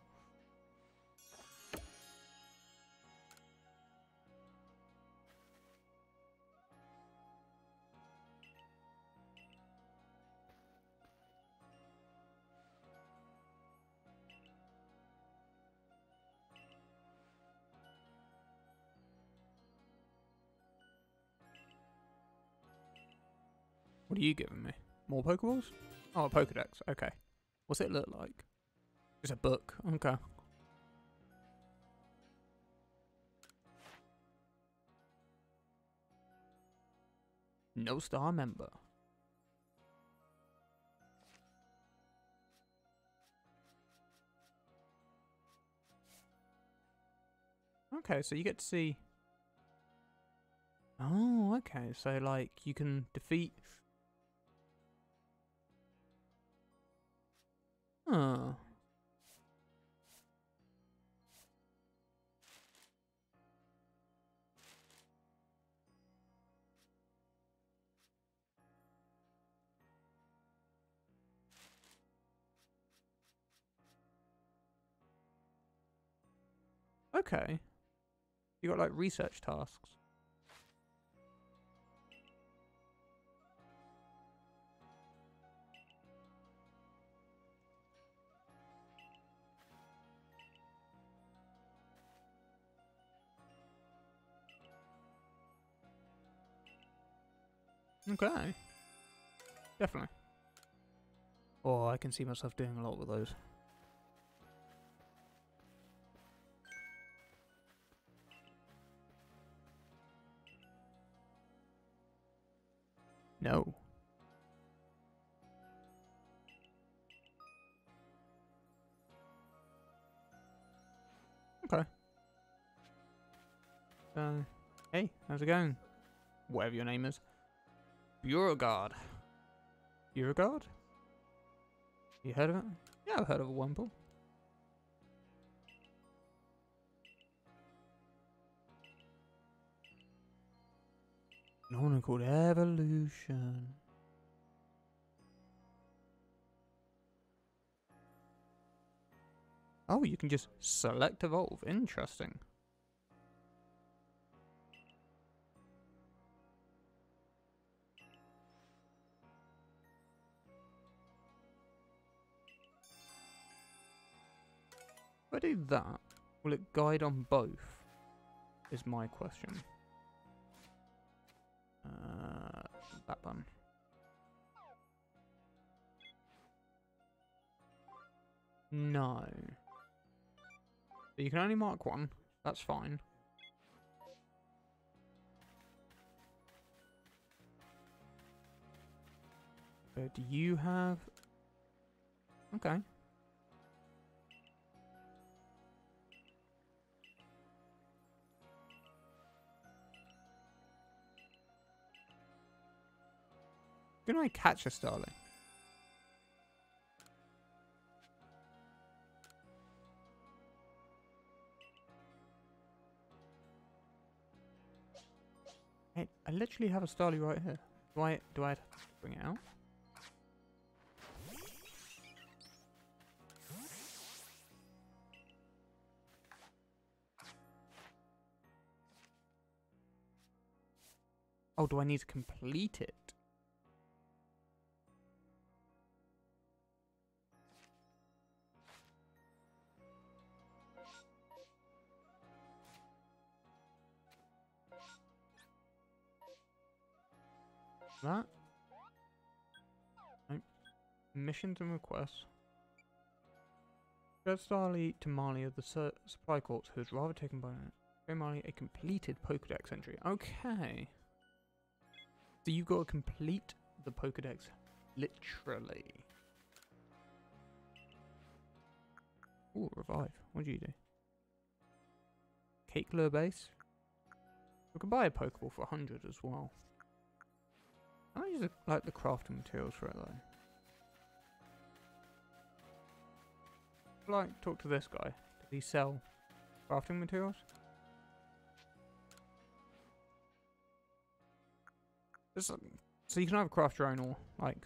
Are you giving me? More Pokeballs? Oh, a Pokedex. Okay. What's it look like? It's a book. Okay. No star member. Okay, so you get to see. Oh, okay. So like you can defeat. Okay. You got like research tasks. Okay. Definitely. Oh, I can see myself doing a lot with those. No. Okay. Uh, hey, how's it going? Whatever your name is. Beauregard. Beauregard? You heard of it? Yeah, I've heard of a Wurmple. No one called Evolution. Oh, you can just select evolve. Interesting. If I do that, will it guide on both? Is my question. Uh, that one. No. But you can only mark one. That's fine. So do you have... Okay. Can I catch a starling? Hey, I literally have a starling right here. Do I do I have to bring it out? Oh, do I need to complete it? Missions and requests. Red Starly to Marley of the Supply Corps, who is rather taken by Show Marley a completed Pokedex entry. Okay. So you've got to complete the Pokedex literally. Ooh, revive. What do you do? Cake lure base. We can buy a Pokeball for 100 as well. I use like the crafting materials for it though. Like, talk to this guy. Does he sell crafting materials? Just, so you can either craft your own or like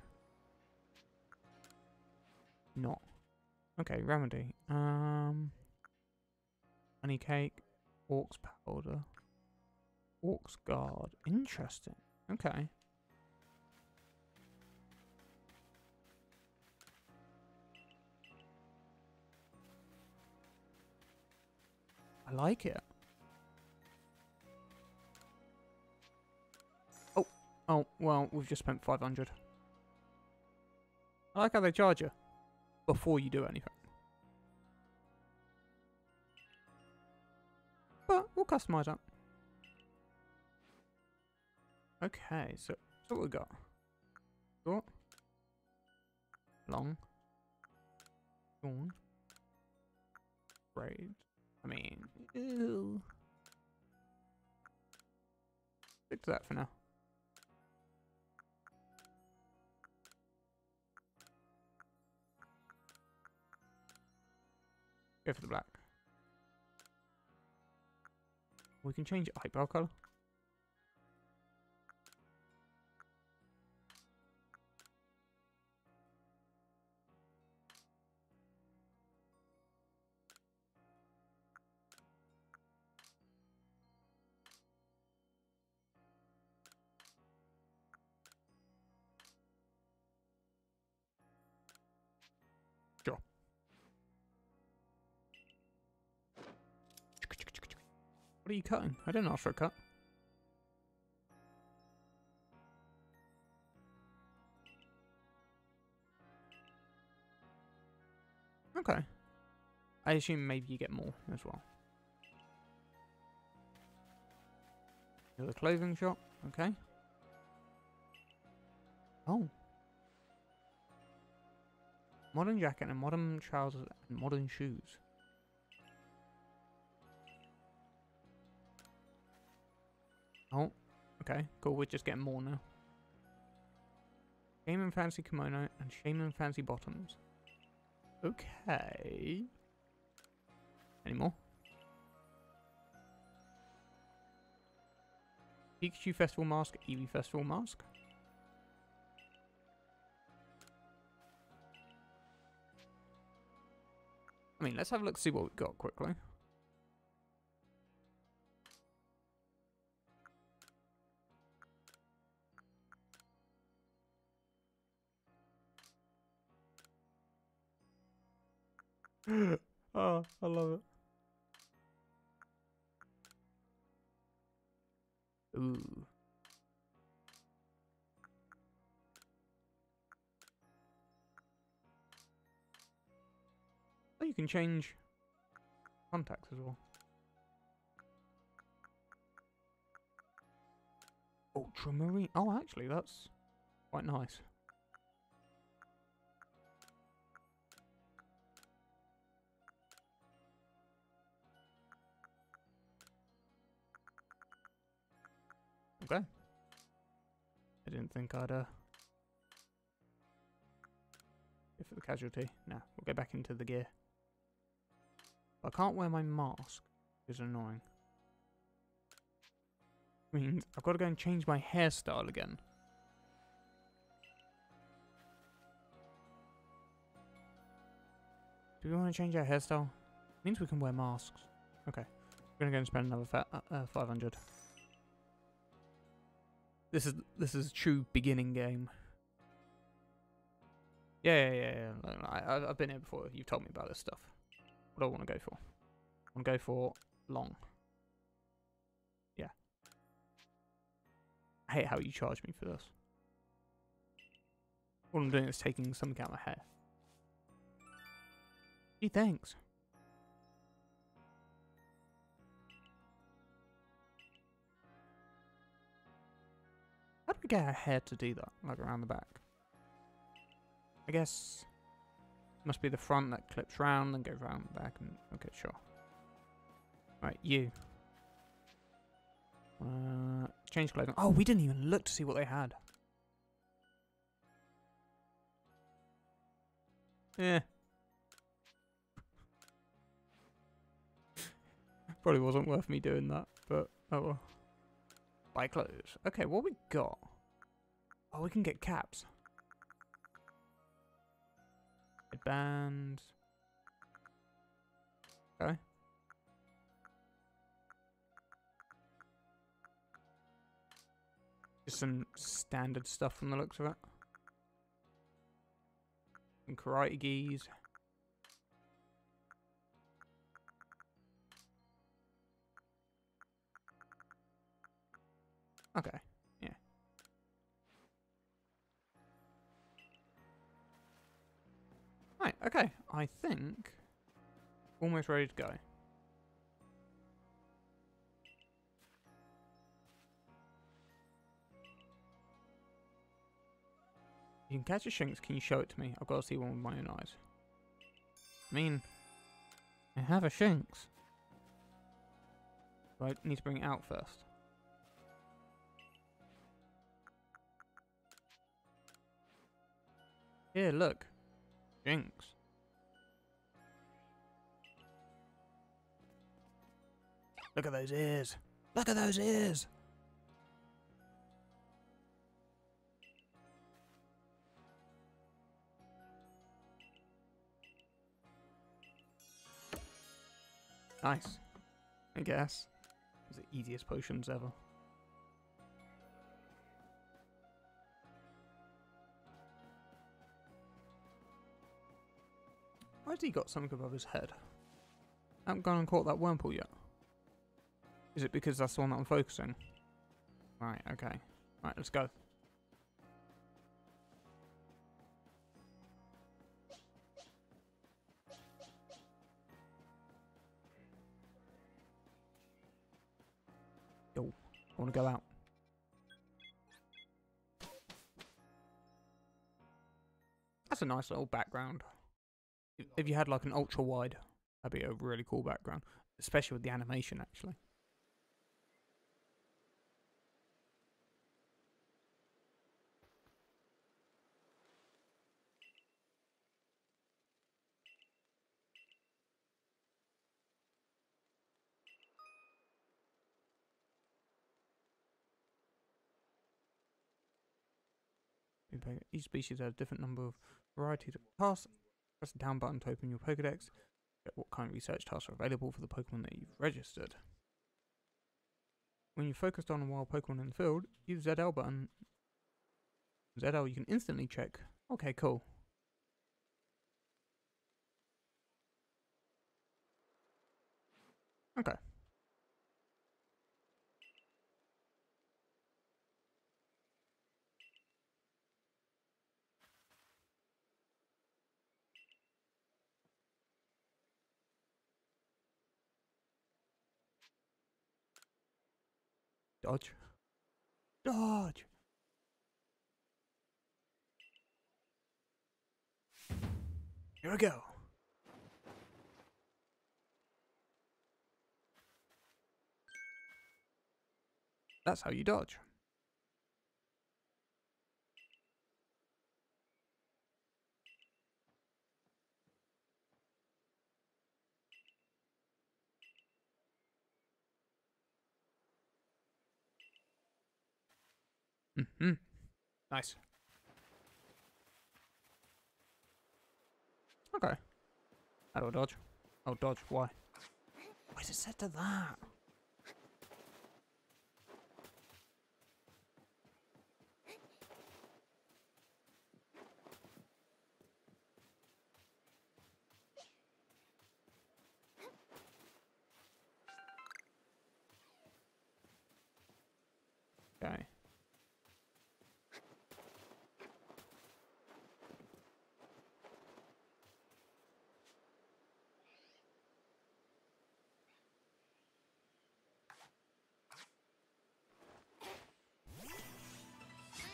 not. Okay, remedy. Um, honey cake, Aux powder, Aux guard. Interesting. Okay. I like it. Oh, oh, well, we've just spent 500. I like how they charge you before you do anything. But we'll customize that. Okay, so, so what we got? Short. Long. Torn. Braid. I mean, Ew. Stick to that for now. Go for the black. We can change eyebrow colour. What are you cutting? I didn't ask for a cut. Okay. I assume maybe you get more as well. The clothing shop. Okay. Oh. Modern jacket and modern trousers and modern shoes. Oh, okay, cool. We're just getting more now. Shaman fancy kimono and shaman fancy bottoms. Okay. Any more? Pikachu Festival Mask, Eevee Festival Mask. I mean, let's have a look see what we've got quickly. Oh, [LAUGHS] I love it. Ooh. Oh, you can change contacts as well. Ultramarine. Oh, actually, that's quite nice. I didn't think I'd, uh... Go for the casualty. Nah, we'll get back into the gear. I can't wear my mask, which is annoying. Means I've got to go and change my hairstyle again. Do we want to change our hairstyle? Means we can wear masks. Okay. We're going to go and spend another uh, uh, 500. This is this is true beginning game. Yeah, yeah, yeah. yeah. I, I've been here before. You've told me about this stuff. What do I want to go for? I want to go for long. Yeah. I hate how you charge me for this. All I'm doing is taking something out of my hair. Gee, thanks. How do we get our hair to do that? Like around the back? I guess must be the front that clips round and goes round the back and okay, sure. Right, you. Uh, change clothing. Oh, we didn't even look to see what they had. Yeah. [LAUGHS] Probably wasn't worth me doing that, but oh well. Buy clothes. Okay, what we got? Oh, we can get caps. Headband. Okay. Just some standard stuff from the looks of it. Some karate gis. Okay, yeah. Right, okay. I think almost ready to go. You can catch a Shinx, can you show it to me? I've got to see one with my own eyes. I mean, I have a Shinx. I need to bring it out first. Here, look. Shinx. Look at those ears. Look at those ears. Nice. I guess. It's the easiest potions ever. He got something above his head? I haven't gone and caught that Wurmple yet. Is it because that's the one that I'm focusing? Right, okay. Right, let's go. Yo, I want to go out. That's a nice little background. If- you had like an ultra wide, that'd be a really cool background, especially with the animation actually. Uh, each species has a different number of varieties of tasks. Press the down button to open your Pokedex. Check what kind of research tasks are available for the Pokemon that you've registered. When you're focused on a wild Pokemon in the field, use ZL button. ZL, you can instantly check. Okay, cool. Okay. Dodge. Dodge! Here we go. That's how you dodge. Mm-hmm. Nice. Okay. How do I dodge? Oh, dodge. Why? Why is it set to that? Okay.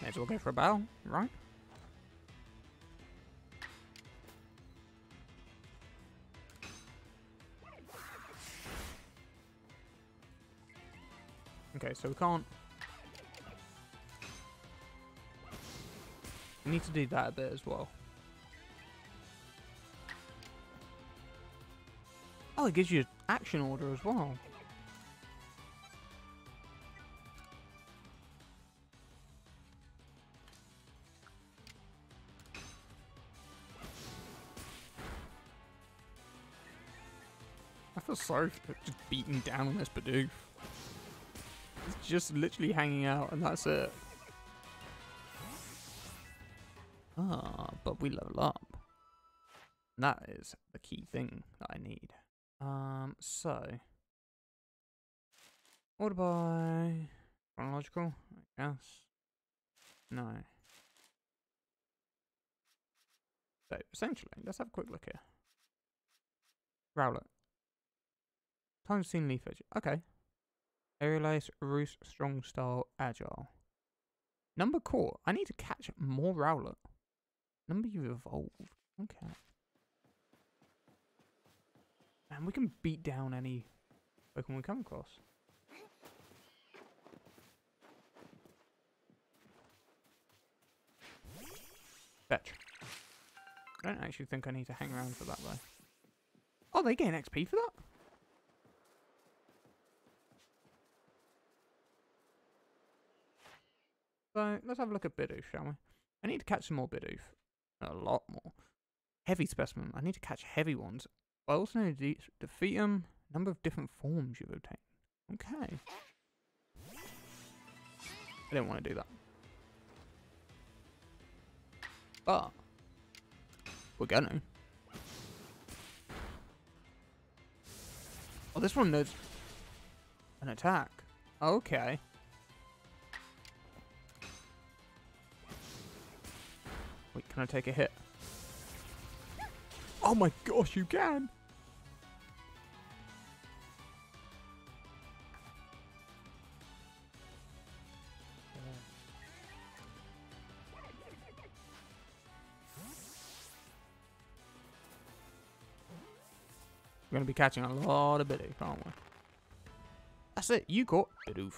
May as well go for a battle, right? Okay, so we can't... We need to do that a bit as well. Oh, it gives you action order as well. Sorry just beating down on this Bidoof. It's just literally hanging out and that's it. Ah, but we level up. That is the key thing that I need. Um, so. Order by chronological, I guess. No. So, essentially, let's have a quick look here. Rowlet. Time seen Leafage. Okay. Aerial Roost, Strong Style, Agile. Number Core. I need to catch more Rowlet. Number you've evolved. Okay. And we can beat down any Pokemon we come across. Fetch. I don't actually think I need to hang around for that though. Oh, they gain XP for that? So let's have a look at Bidoof, shall we? I need to catch some more Bidoof. A lot more. Heavy specimen. I need to catch heavy ones. I also need to de defeat um, them. Number of different forms you've obtained. Okay. I didn't want to do that. But we're gonna. Oh, this one knows an attack. Okay. Wait, can I take a hit? Oh my gosh, you can! We're going to be catching a lot of Bidoof, aren't we? That's it, you caught Bidoof.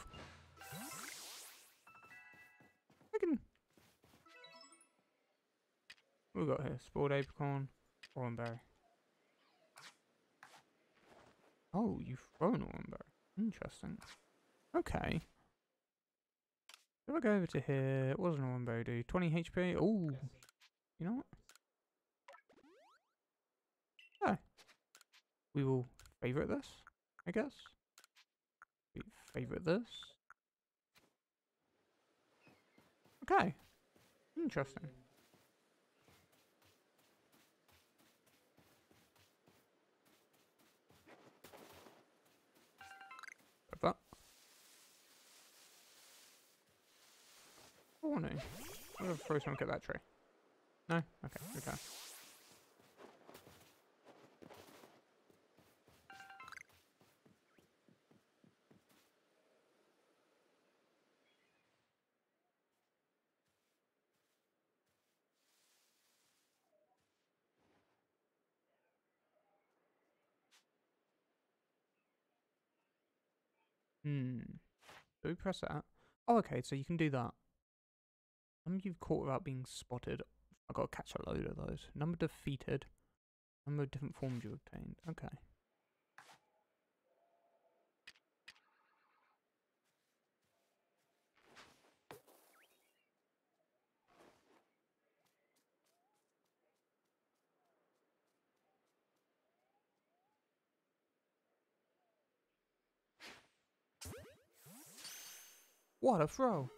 We got here? Spoiled apricorn, oranberry. Oh, you've thrown oranberry. Interesting. Okay. If I go over to here, what does an oranberry do? 20 HP? Oh, you know what? we will favorite this, I guess. We favorite this. Okay. Interesting. that. Oh no. I'm gonna throw something at that tree. No? Okay, okay. Hmm. Do we press that? Oh, okay, so you can do that. Number you've caught without being spotted. I've got to catch a load of those. Number defeated. Number of different forms you obtained. Okay. What a throw!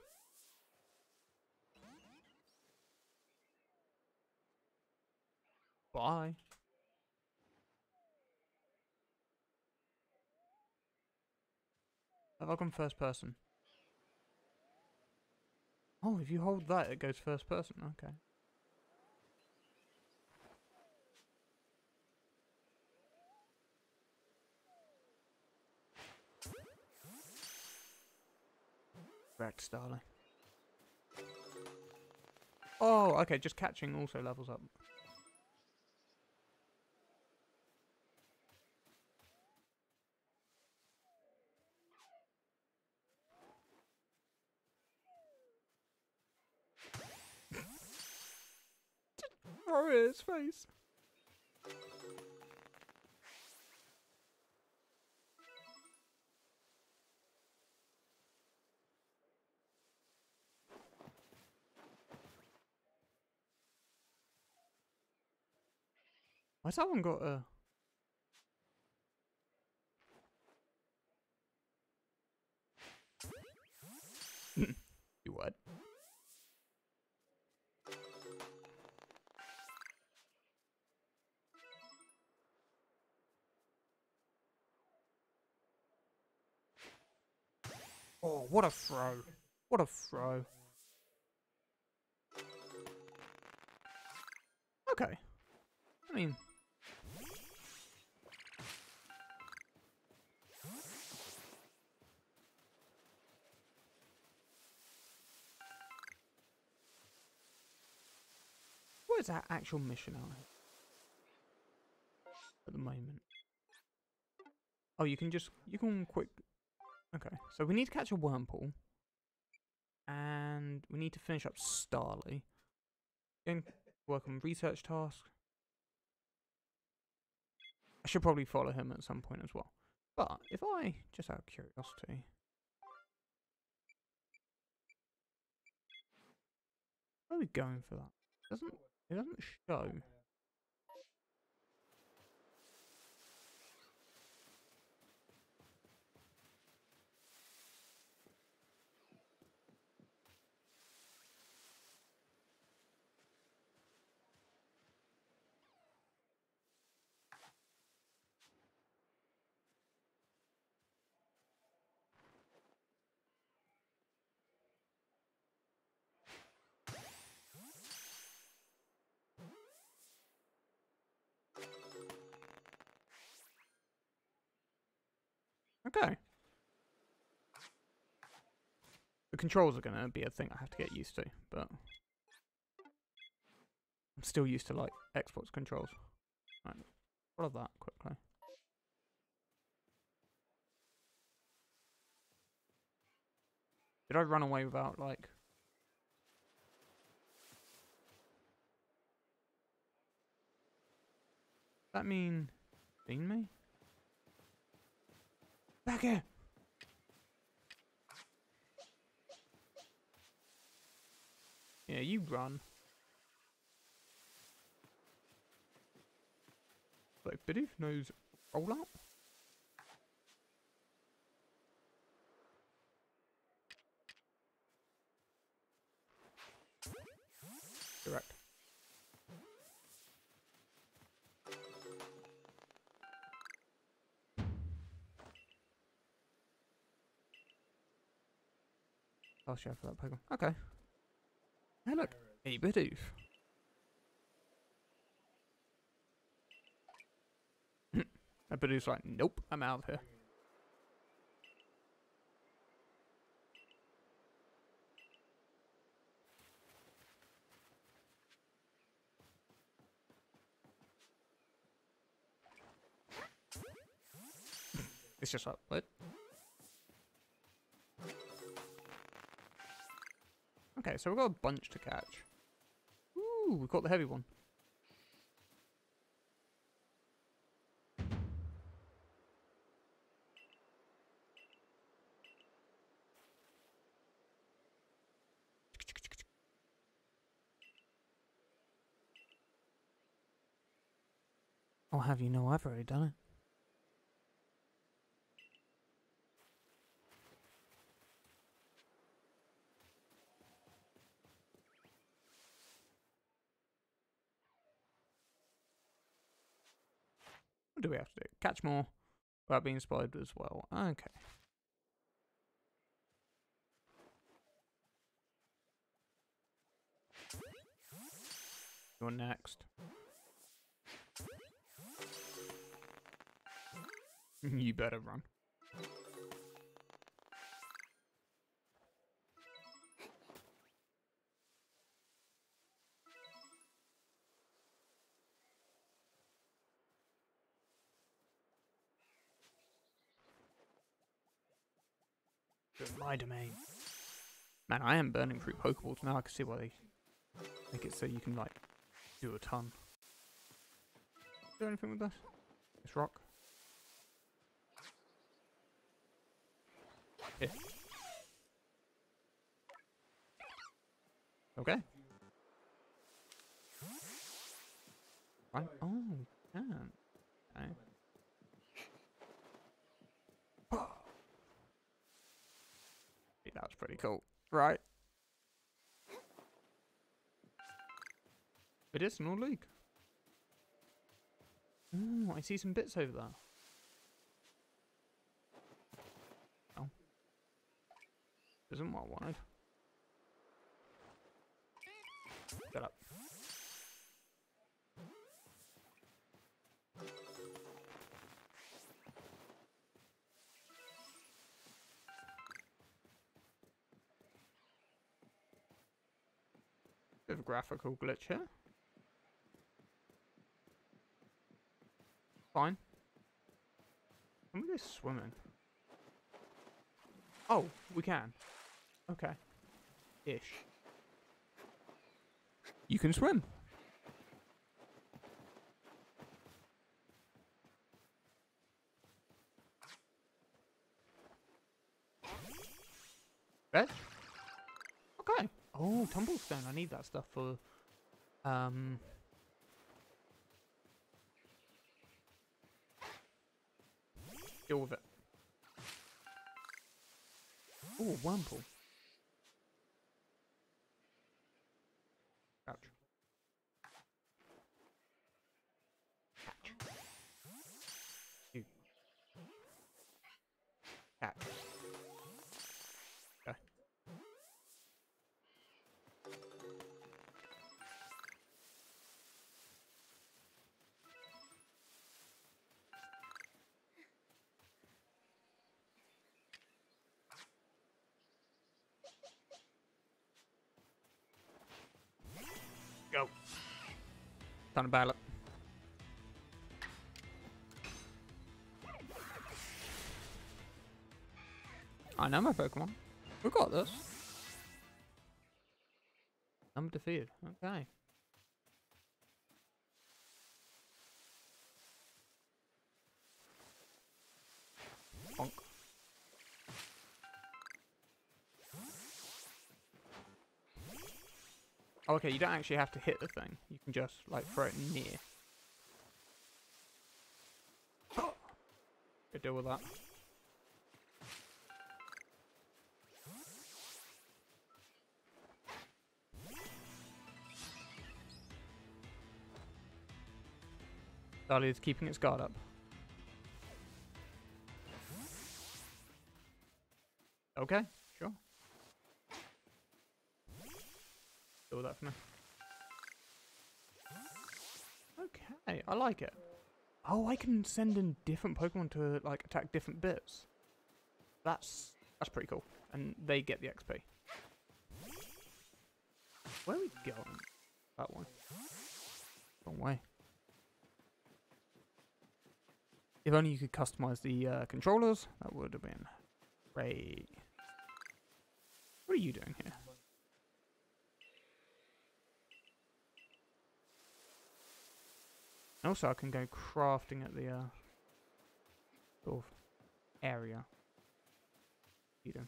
Bye. Have I gone first person? Oh, if you hold that, it goes first person. Okay. Correct, darling. Oh, okay, just catching also levels up. Throw it in his face. Why's that one got a... Oh, what a throw. What a throw. Okay. I mean, What is that actual mission on at the moment? Oh, you can just, you can quick, Okay, so we need to catch a Wurmple. And we need to finish up Starly. Then work on research task. I should probably follow him at some point as well. But if I, just out of curiosity... Where are we going for that? It doesn't, it doesn't show. Okay. The controls are going to be a thing I have to get used to, but I'm still used to like Xbox controls. Right, follow that quickly. Did I run away without like that mean seen me? Back here! Yeah, you run. Like Bidoof knows roll up. Direct. I'll share for that Pokemon. Okay. Hey look, a Bidoof. [LAUGHS] A Bidoof's like, nope, I'm out of here. [LAUGHS] it's just like, what? Okay, so we've got a bunch to catch. Ooh, we caught the heavy one. I'll have you know I've already done it. Do we have to do? Catch more without being spotted as well. Okay. You're next. [LAUGHS] you better run. My domain. Man, I am burning through Pokeballs now. I can see why they make it so you can, like, do a ton. Do anything with this? This rock? Yeah. Okay. Right. Oh, can. Okay. That was pretty cool. Right. Medicinal Leek. Ooh, I see some bits over there. Oh. Isn't what I wanted. Shut up. Bit of graphical glitch here. Fine. Can we go swimming? Oh, we can. Okay. Ish. You can swim. Red? Okay. Oh, tumblestone. I need that stuff for um deal with it. Oh, Wurmple. Ouch. Catch. Catch. To battle it. I know my Pokemon. We got this. I'm defeated. Okay. Okay, you don't actually have to hit the thing. You can just, like, throw it near. Good deal with that. Dahlia is keeping its guard up. Okay, sure. For now. Okay, I like it. Oh, I can send in different Pokemon to like attack different bits. That's that's pretty cool, and they get the XP. Where are we going? That one. Wrong way. If only you could customize the uh, controllers, that would have been great. What are you doing here? Also, I can go crafting at the uh, sort of area. You doing?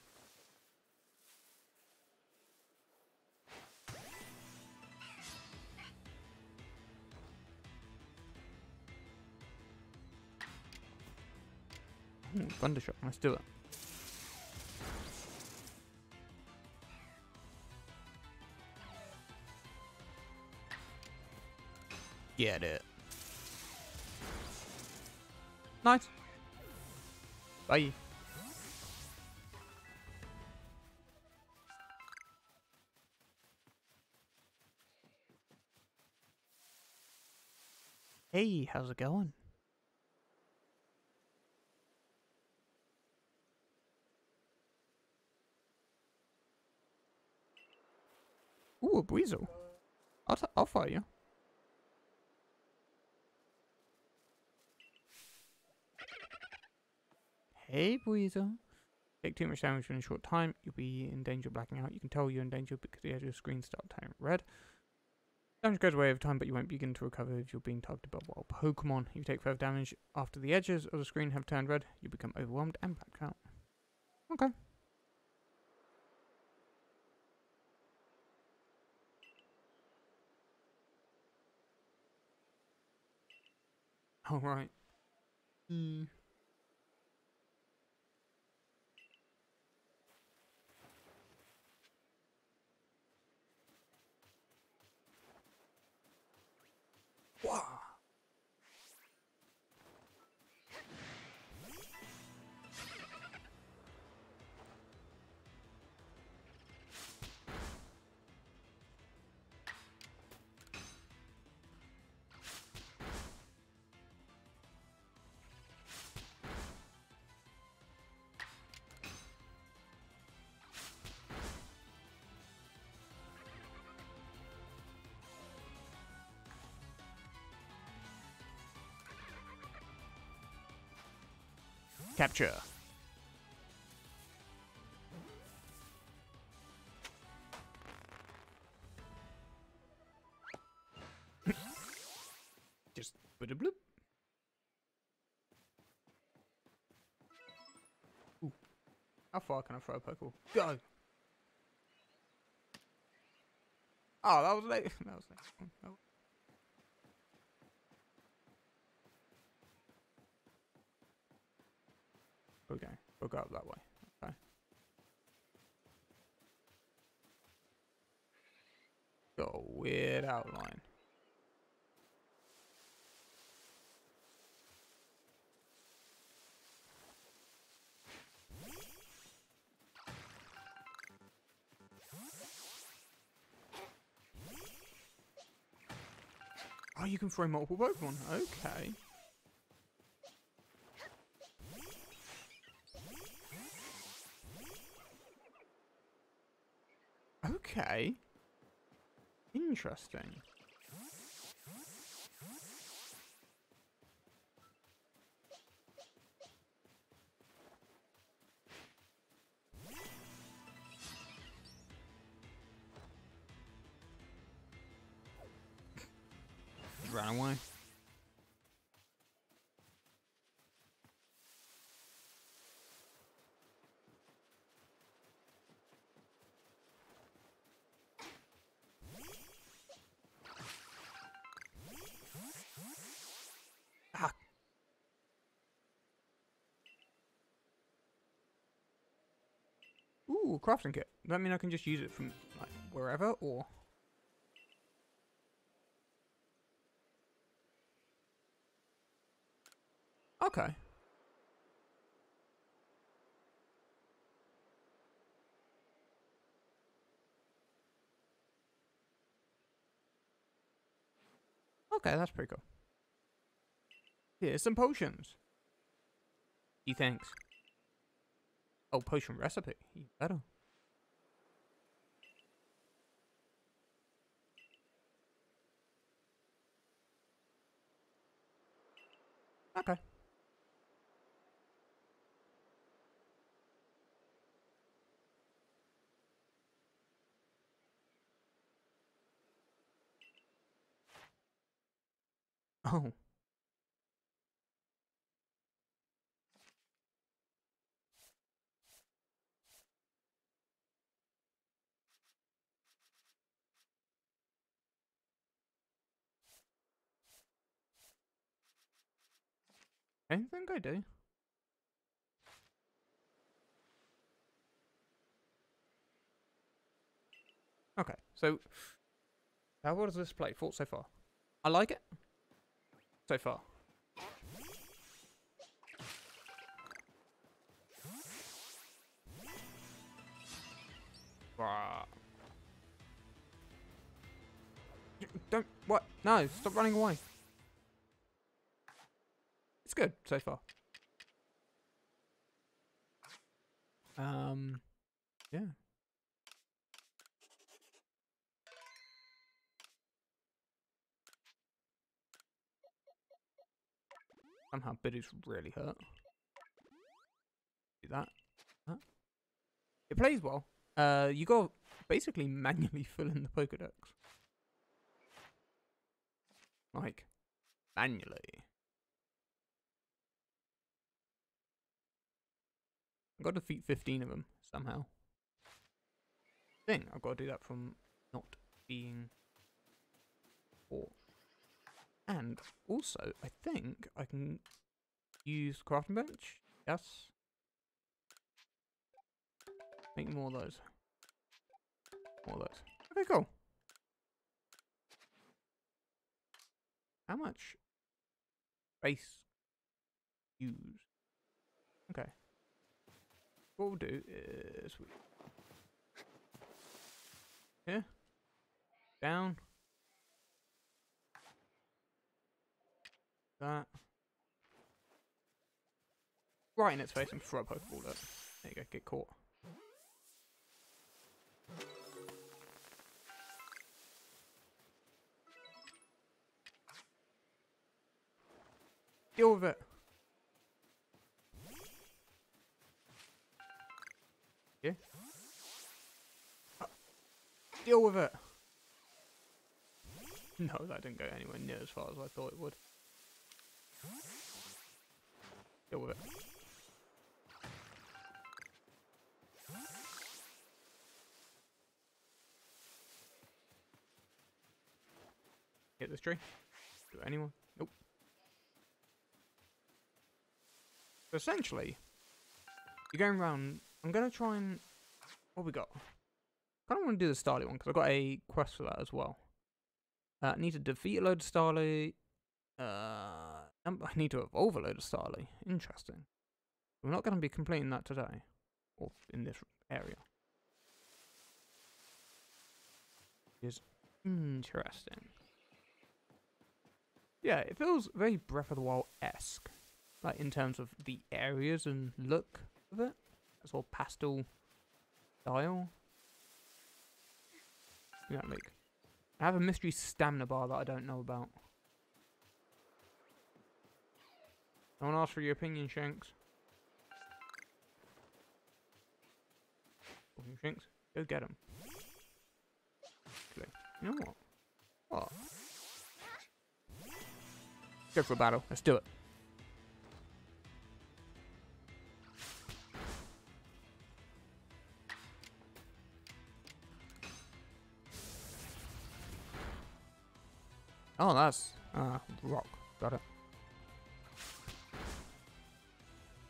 Ooh, Thundershock, let's do it. Get it. Nice. Bye. Hey, how's it going? Ooh, a Buizel. I'll, t- I'll fight you. Hey, Buizel. Take too much damage in a short time, you'll be in danger of blacking out. You can tell you're in danger because the of the screen start turning red. Damage goes away over time, but you won't begin to recover if you're being targeted by wild Pokemon. If you take further damage after the edges of the screen have turned red, you become overwhelmed and blacked out. Okay. All right. Hmm. Wow. capture. [COUGHS] Just bloop. Ooh. How far can I throw a Pokeball? Go! Oh, that was late. [LAUGHS] that was late. Oh, Okay, we'll go up that way. Okay. Got a weird outline. Oh, you can throw multiple Pokemon. Okay. Okay. Interesting. Ran away. Crafting kit. Does that mean I can just use it from like wherever or? Okay. Okay, that's pretty cool. Here's some potions. He thanks. Oh, potion recipe. Even better. Okay. Oh. I think I do. Okay, so how well does this play? Thought so far. I like it. So far. Don't what? No, stop running away. Good so far. Um, yeah. Somehow Bidoof's really hurt. Do that. Huh? It plays well. Uh, you got basically manually [LAUGHS] fill in the Pokedex. Like, manually. I've got to defeat 15 of them somehow. Thing, I've got to do that from not being caught. And also, I think I can use crafting bench. Yes. Make more of those. More of those. Okay, cool. How much space use? Okay. What we'll do is we yeah down that right in its face and throw a pokeball at. There you go, get caught. Deal with it. Deal with it. [LAUGHS] No, that didn't go anywhere near as far as I thought it would. Deal with it. Hit this tree. Do anyone? Nope. Essentially, you're going around. I'm gonna try and what we got. Kind of want to do the Starly one because I've got a quest for that as well. Uh, I need to defeat a load of Starly. Uh, um, I need to evolve a load of Starly. Interesting. We're not going to be completing that today, or in this area. Is interesting. Yeah, it feels very Breath of the Wild esque, like in terms of the areas and look of it. It's all pastel style. I have a mystery stamina bar that I don't know about. No one ask for your opinion, Shanks. Shanks, go get him. Okay. You know what? What? Go for a battle. Let's do it. Oh, that's uh, rock. Got it.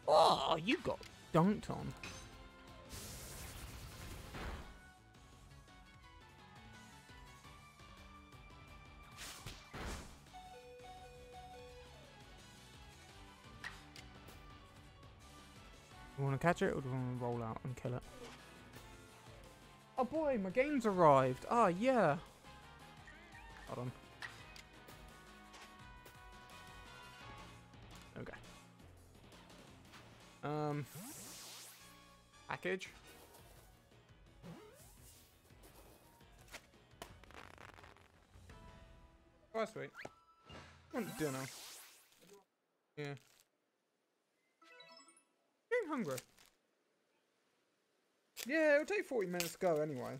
Oh, you got dunked on. You want to catch it or do you want to roll out and kill it? Oh boy, my game's arrived. Ah, oh, yeah. Hold on. Um. Package. Oh, sweet. Want dinner. Yeah. Getting hungry. Yeah, it'll take 40 minutes to go anyway.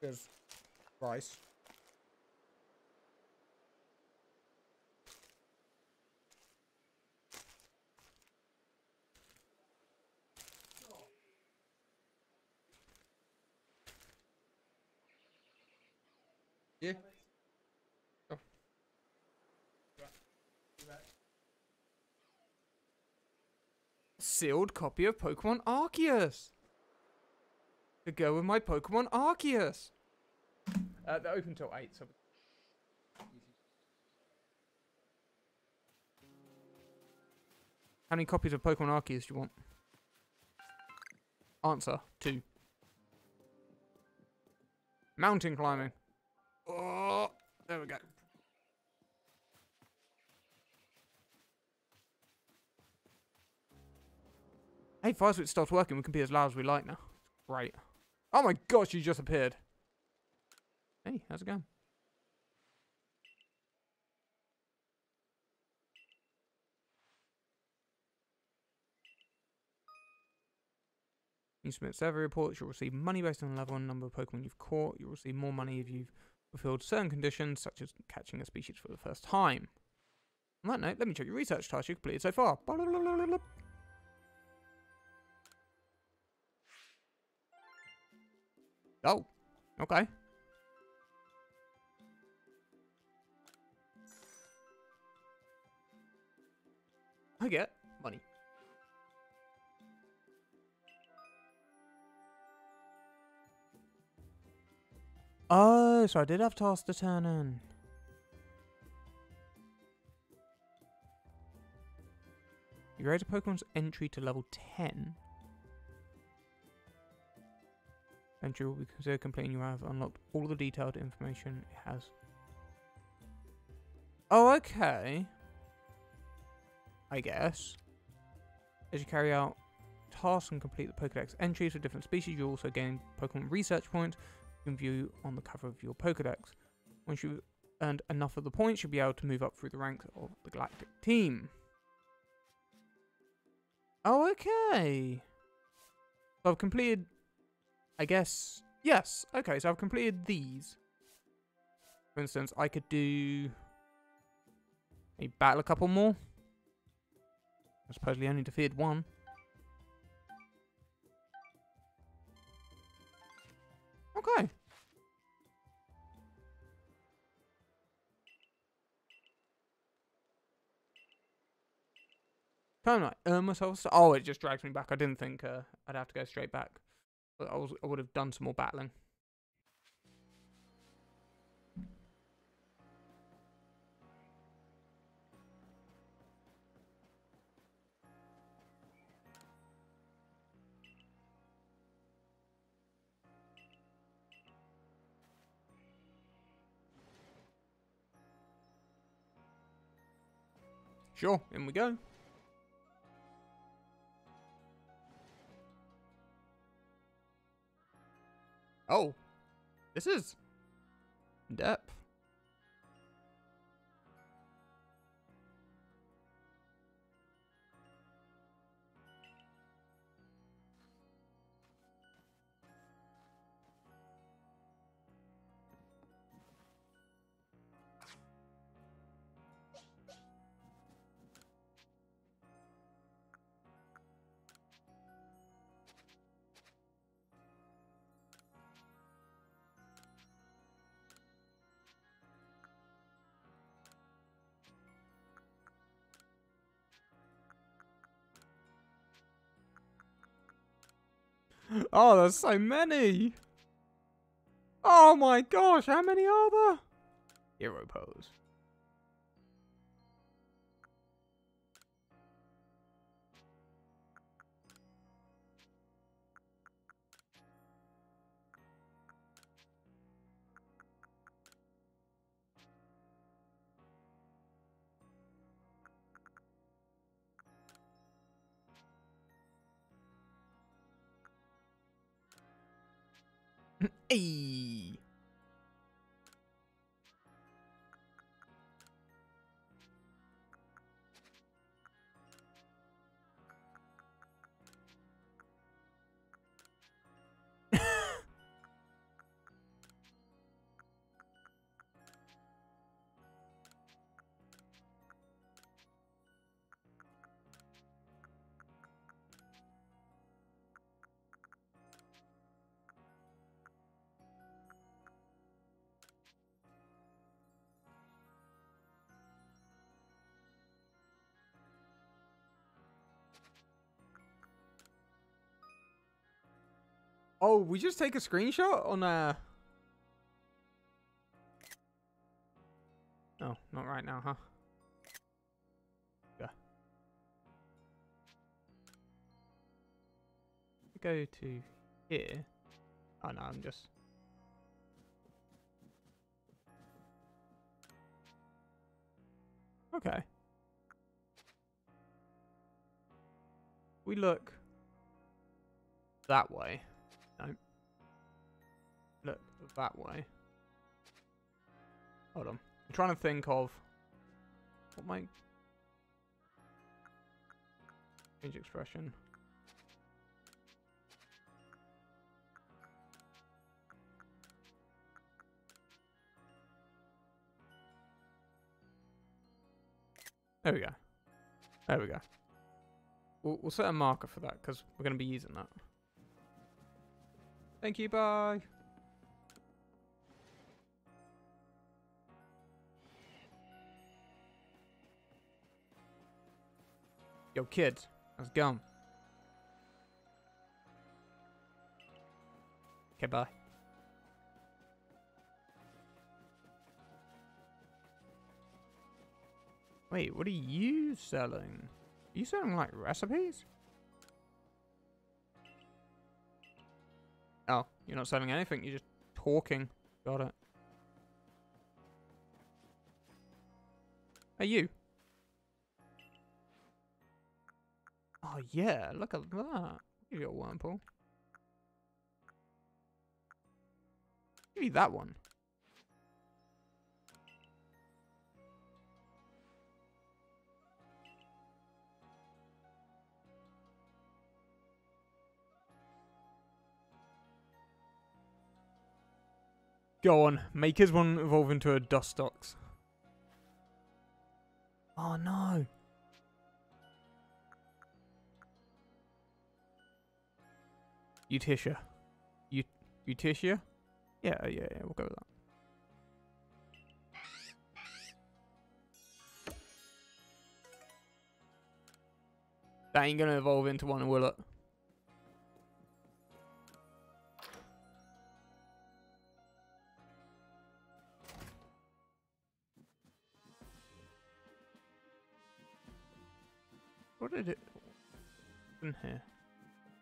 Because rice. Yeah. Oh. Sealed copy of Pokemon Arceus. To go with my Pokemon Arceus. Uh, they're open till 8, so... How many copies of Pokemon Arceus do you want? Answer, two. Mountain climbing. Oh, there we go. Hey, Fire Switch stopped working. We can be as loud as we like now. Great. Oh my gosh, you just appeared. Hey, how's it going? You submit survey reports, you'll receive money based on the level and number of Pokemon you've caught. You'll receive more money if you've fulfilled certain conditions, such as catching a species for the first time. On that note, let me check your research task you've completed so far. Oh, okay. I get Oh, so I did have tasks to turn in. You raise a Pokemon's entry to level 10. Entry will be considered complete and you have unlocked all the detailed information it has. Oh, okay. I guess. As you carry out tasks and complete the Pokedex entries for different species, you also gain Pokemon research points can view on the cover of your Pokedex. Once you've earned enough of the points, you'll be able to move up through the ranks of the Galactic team. Oh, okay. So I've completed, I guess, yes. Okay, so I've completed these. For instance, I could do a battle a couple more. I supposedly only defeated one. Okay. Trying to like oh, it just drags me back. I didn't think uh, I'd have to go straight back. I was I would have done some more battling. Sure, in we go. Oh, this is Oh, there's so many. Oh my gosh, how many are there? Hero pose. Hey. Oh, we just take a screenshot on uh Oh, not right now, huh? Yeah. Go to here. Oh no, I'm just Okay. We look that way. No. Look that way. Hold on. I'm trying to think of what my change expression. There we go. There we go. We'll, we'll set a marker for that because we're going to be using that. Thank you, bye. Yo, kids, let's go. Okay, bye. Wait, what are you selling? Are you selling, like, recipes? Oh, you're not selling anything, you're just talking. Got it. Are you. Oh, yeah, look at that. Give you a Wurmple. Give you that one. Go on, make his one evolve into a Dustox. Oh no. Utitia. Ut Utitia? Yeah, yeah, yeah, we'll go with that. That ain't gonna evolve into one, will it? What did it in here?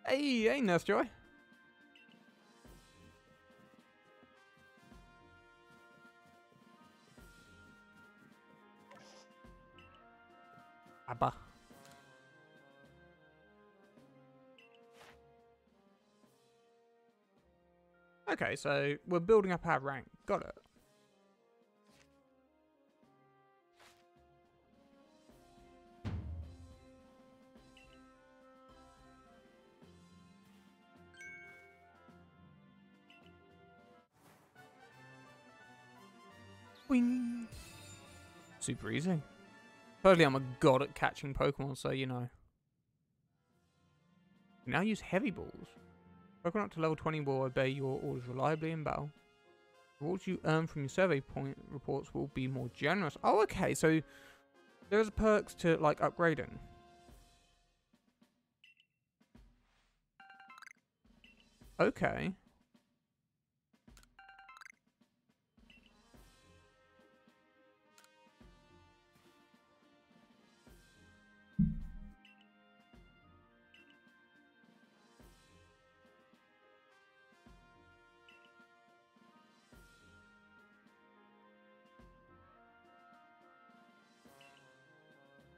Hey, hey, Nurse Joy. Abba. Okay, so we're building up our rank. Got it. Wing. Super easy. Totally, I'm a god at catching Pokemon, so you know. Now use heavy balls. Pokemon up to level 20 will obey your orders reliably in battle. Rewards you earn from your survey point reports will be more generous. Oh, okay, so there's perks to like upgrading. Okay.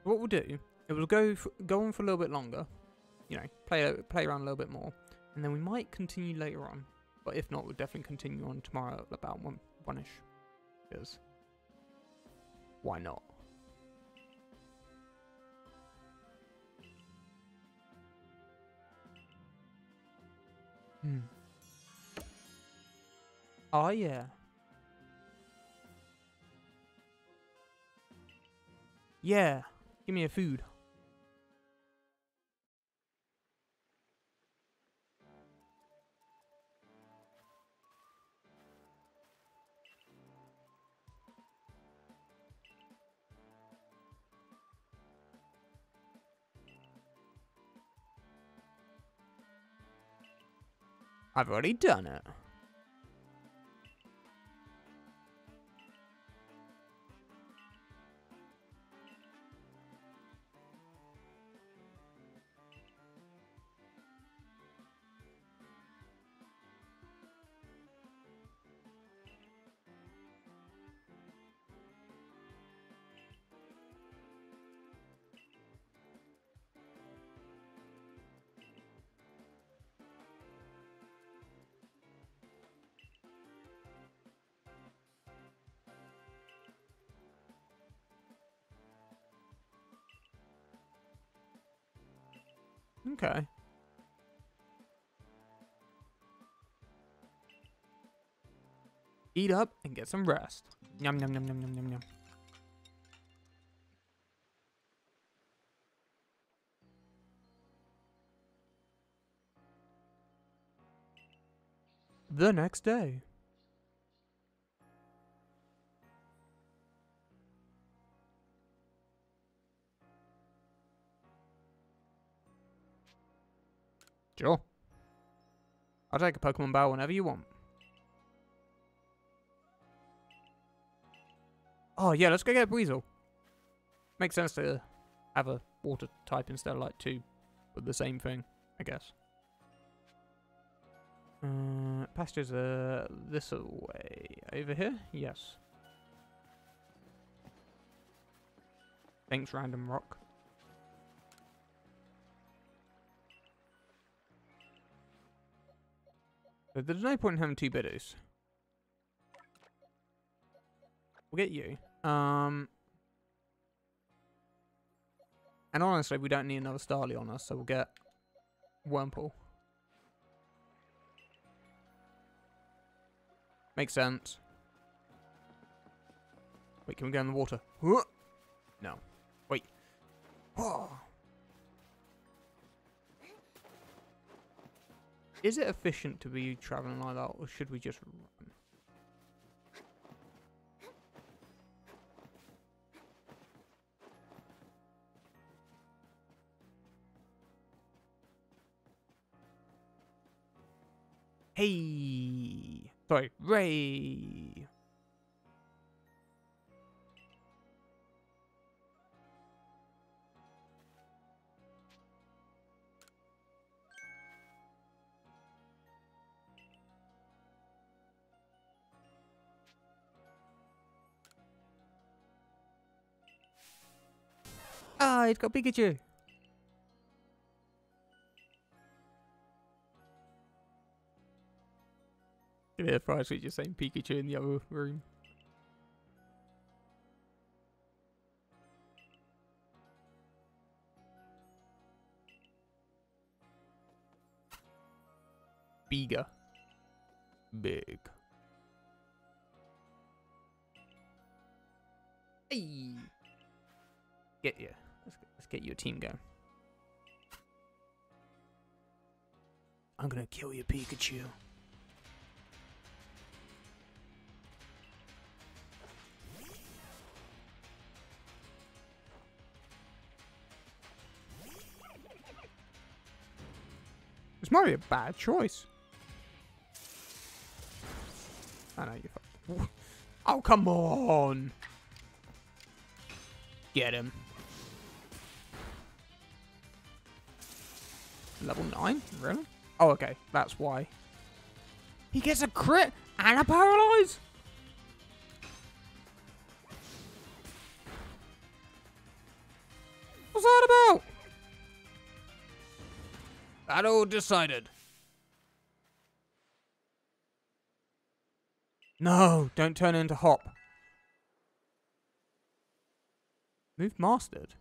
What we'll do, it will go for, go on for a little bit longer. You know, play play around a little bit more, and then we might continue later on. But if not, we'll definitely continue on tomorrow at about one one ish. Because why not? Hmm. Oh yeah. Yeah. Give me a food. I've already done it. Eat up and get some rest. Yum, yum, yum, yum, yum, yum, yum. The next day. Sure. I'll take a Pokemon battle whenever you want. Oh, yeah, let's go get a Buizel. Makes sense to have a water type instead of like two, but the same thing, I guess. Uh, pastures are this way. Over here? Yes. Thanks, random rock. But there's no point in having two Bidoof. We'll get you. Um, and honestly, we don't need another Starly on us, so we'll get Wurmple. Makes sense. Wait, can we go in the water? No. Wait. [GASPS] Is it efficient to be traveling like that, or should we just Hey! Sorry, Ray! Ah, it's got Pikachu! Yeah, probably just saying Pikachu in the other room. Bigger. Big. Hey. Get you. Let's let's get your team going. I'm gonna kill you, Pikachu. This might be a bad choice. I know you. Oh, come on. Get him. Level 9? Really? Oh, okay. That's why. He gets a crit and a paralyze? Battle decided. No, don't turn into Hop. Move mastered.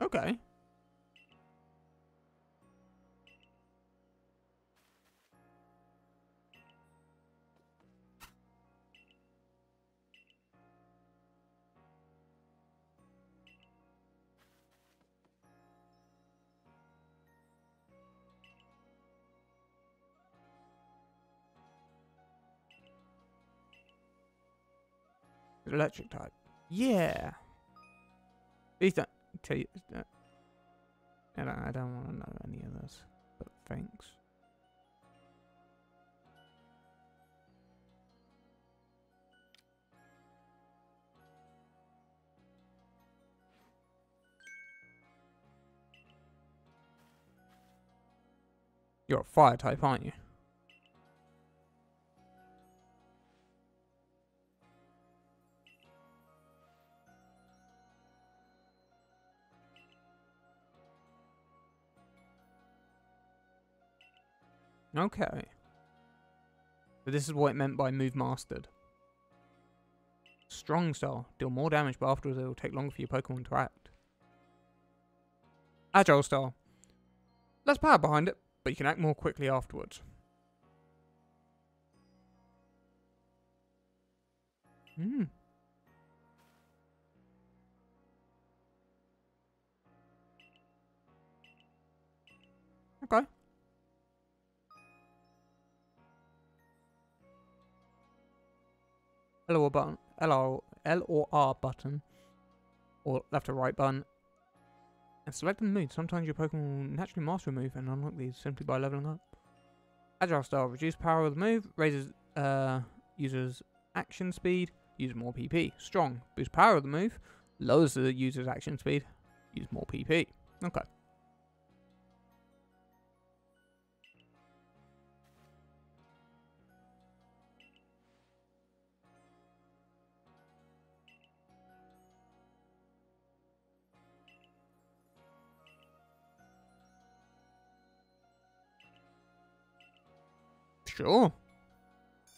Okay. Electric type. Yeah. Please don't tell you. I don't, I don't want to know any of this, but thanks. You're a fire type, aren't you? Okay. But this is what it meant by move mastered. Strong style. Deal more damage, but afterwards it will take longer for your Pokemon to act. Agile style. Less power behind it, but you can act more quickly afterwards. Hmm. L or button, L or, L or R button, or left or right button, and select the move. Sometimes your Pokemon will naturally master a move and unlock these simply by leveling up. Agile style, reduce power of the move, raises uh, user's action speed, use more PP. Strong, boost power of the move, lowers the user's action speed, use more PP. Okay. Sure.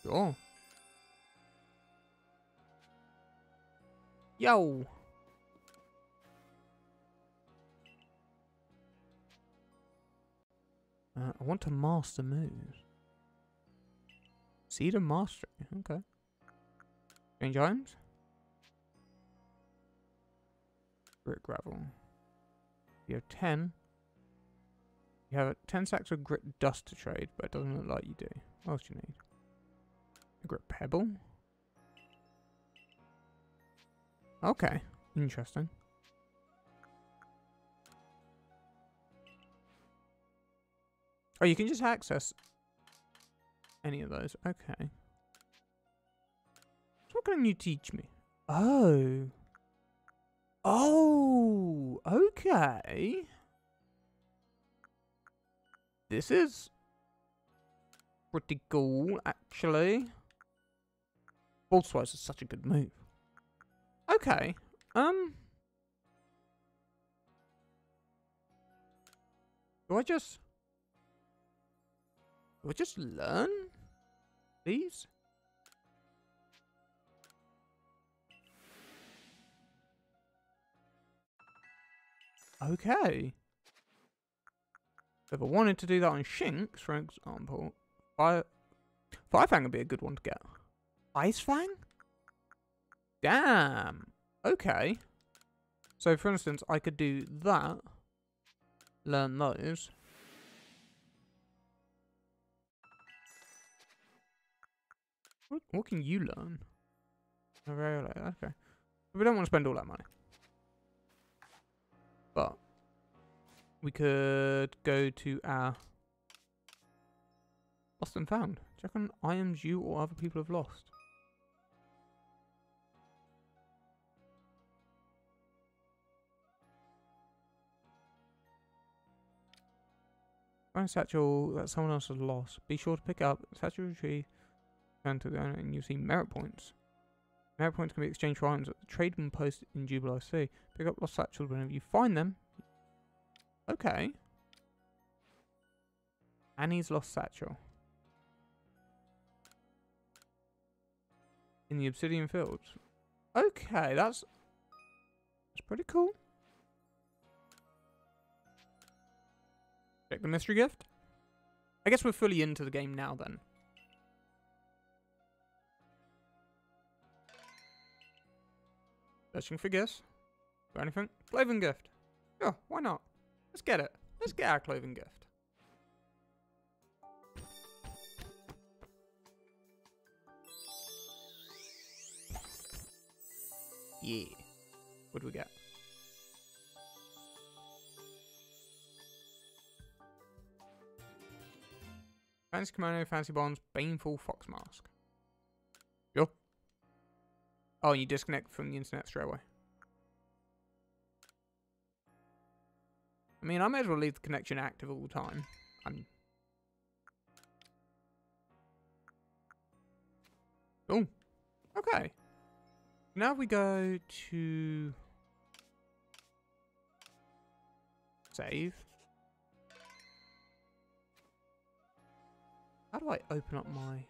Sure. Yo. Uh, I want to master moves. Seed of Mastery. Okay. Strange items? Grit gravel. You have 10. You have 10 sacks of grit dust to trade, but it doesn't look like you do. What else do you need? A grit pebble? Okay, interesting. Oh, you can just access any of those. Okay. So what can you teach me? Oh. Oh, okay. This is pretty cool, actually. Volkswagen is such a good move. Okay. Um. Do I just... Do I just learn these? Okay. If I wanted to do that on Shinx, for example, Fire, Fire Fang would be a good one to get. Ice Fang? Damn. Okay. So, for instance, I could do that. Learn those. What, what can you learn? Okay. We don't want to spend all that money. But we could go to our lost and found. Check on items you or other people have lost. Find a satchel that someone else has lost. Be sure to pick up satchel tree turn to the owner and you'll see merit points. Merit points can be exchanged for items at the tradesman post in Jubilee Sea. Pick up lost satchels whenever you find them. Okay. Annie's lost satchel. In the Obsidian Fields. Okay, that's that's pretty cool. Check the mystery gift. I guess we're fully into the game now then. Searching for gifts. Got anything? Clothing gift. Yeah, why not? Let's get it. Let's get our clothing gift. Yeah. What do we got? Fancy kimono, fancy bonds, baneful fox mask. Yo. Oh, you disconnect from the internet straight away. I mean, I may as well leave the connection active all the time. I'm... Oh, okay. Now we go to... Save. How do I open up my...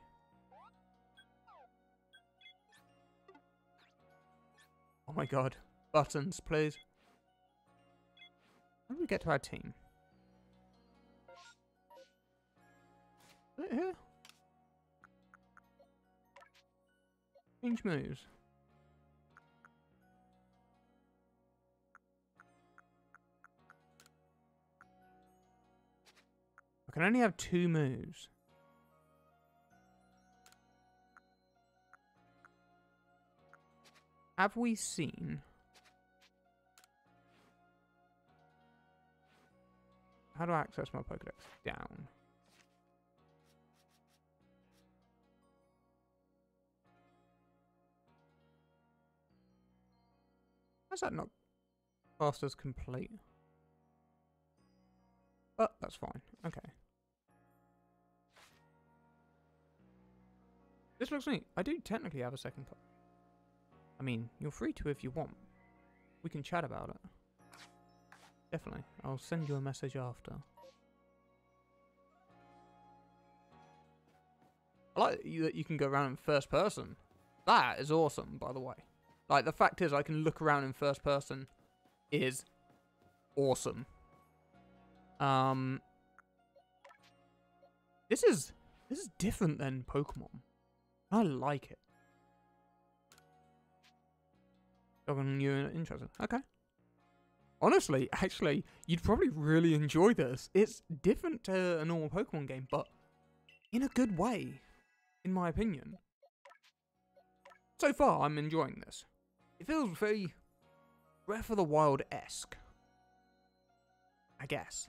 Oh my god. Buttons, please. How do we get to our team? Is it here? Change moves. Can only have two moves. Have we seen... How do I access my Pokedex? Down. How's that not fast as complete? But oh, that's fine. Okay. This looks neat. I do technically have a second card. I mean, you're free to if you want. We can chat about it. Definitely. I'll send you a message after. I like that you can go around in first person. That is awesome, by the way. Like, the fact is I can look around in first person is awesome. Um, this is, this is different than Pokemon. I like it. Talking you interested. Okay. Honestly, actually, you'd probably really enjoy this. It's different to a normal Pokemon game, but in a good way, in my opinion. So far, I'm enjoying this. It feels very Breath of the Wild-esque. I guess.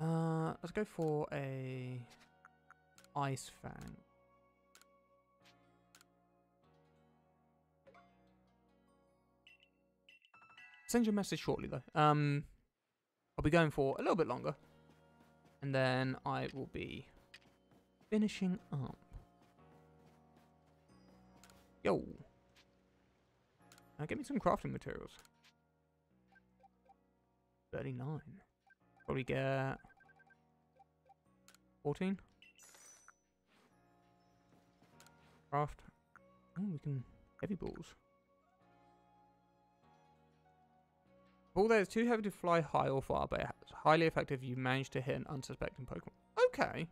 Uh, let's go for a ice fang. Send you a message shortly though. Um, I'll be going for a little bit longer, and then I will be finishing up. Yo. Now get me some crafting materials. 39. Probably get 14. Craft. Oh, we can heavy balls. Ball that is too heavy to fly high or far, but it's highly effective if you manage to hit an unsuspecting Pokemon. Okay.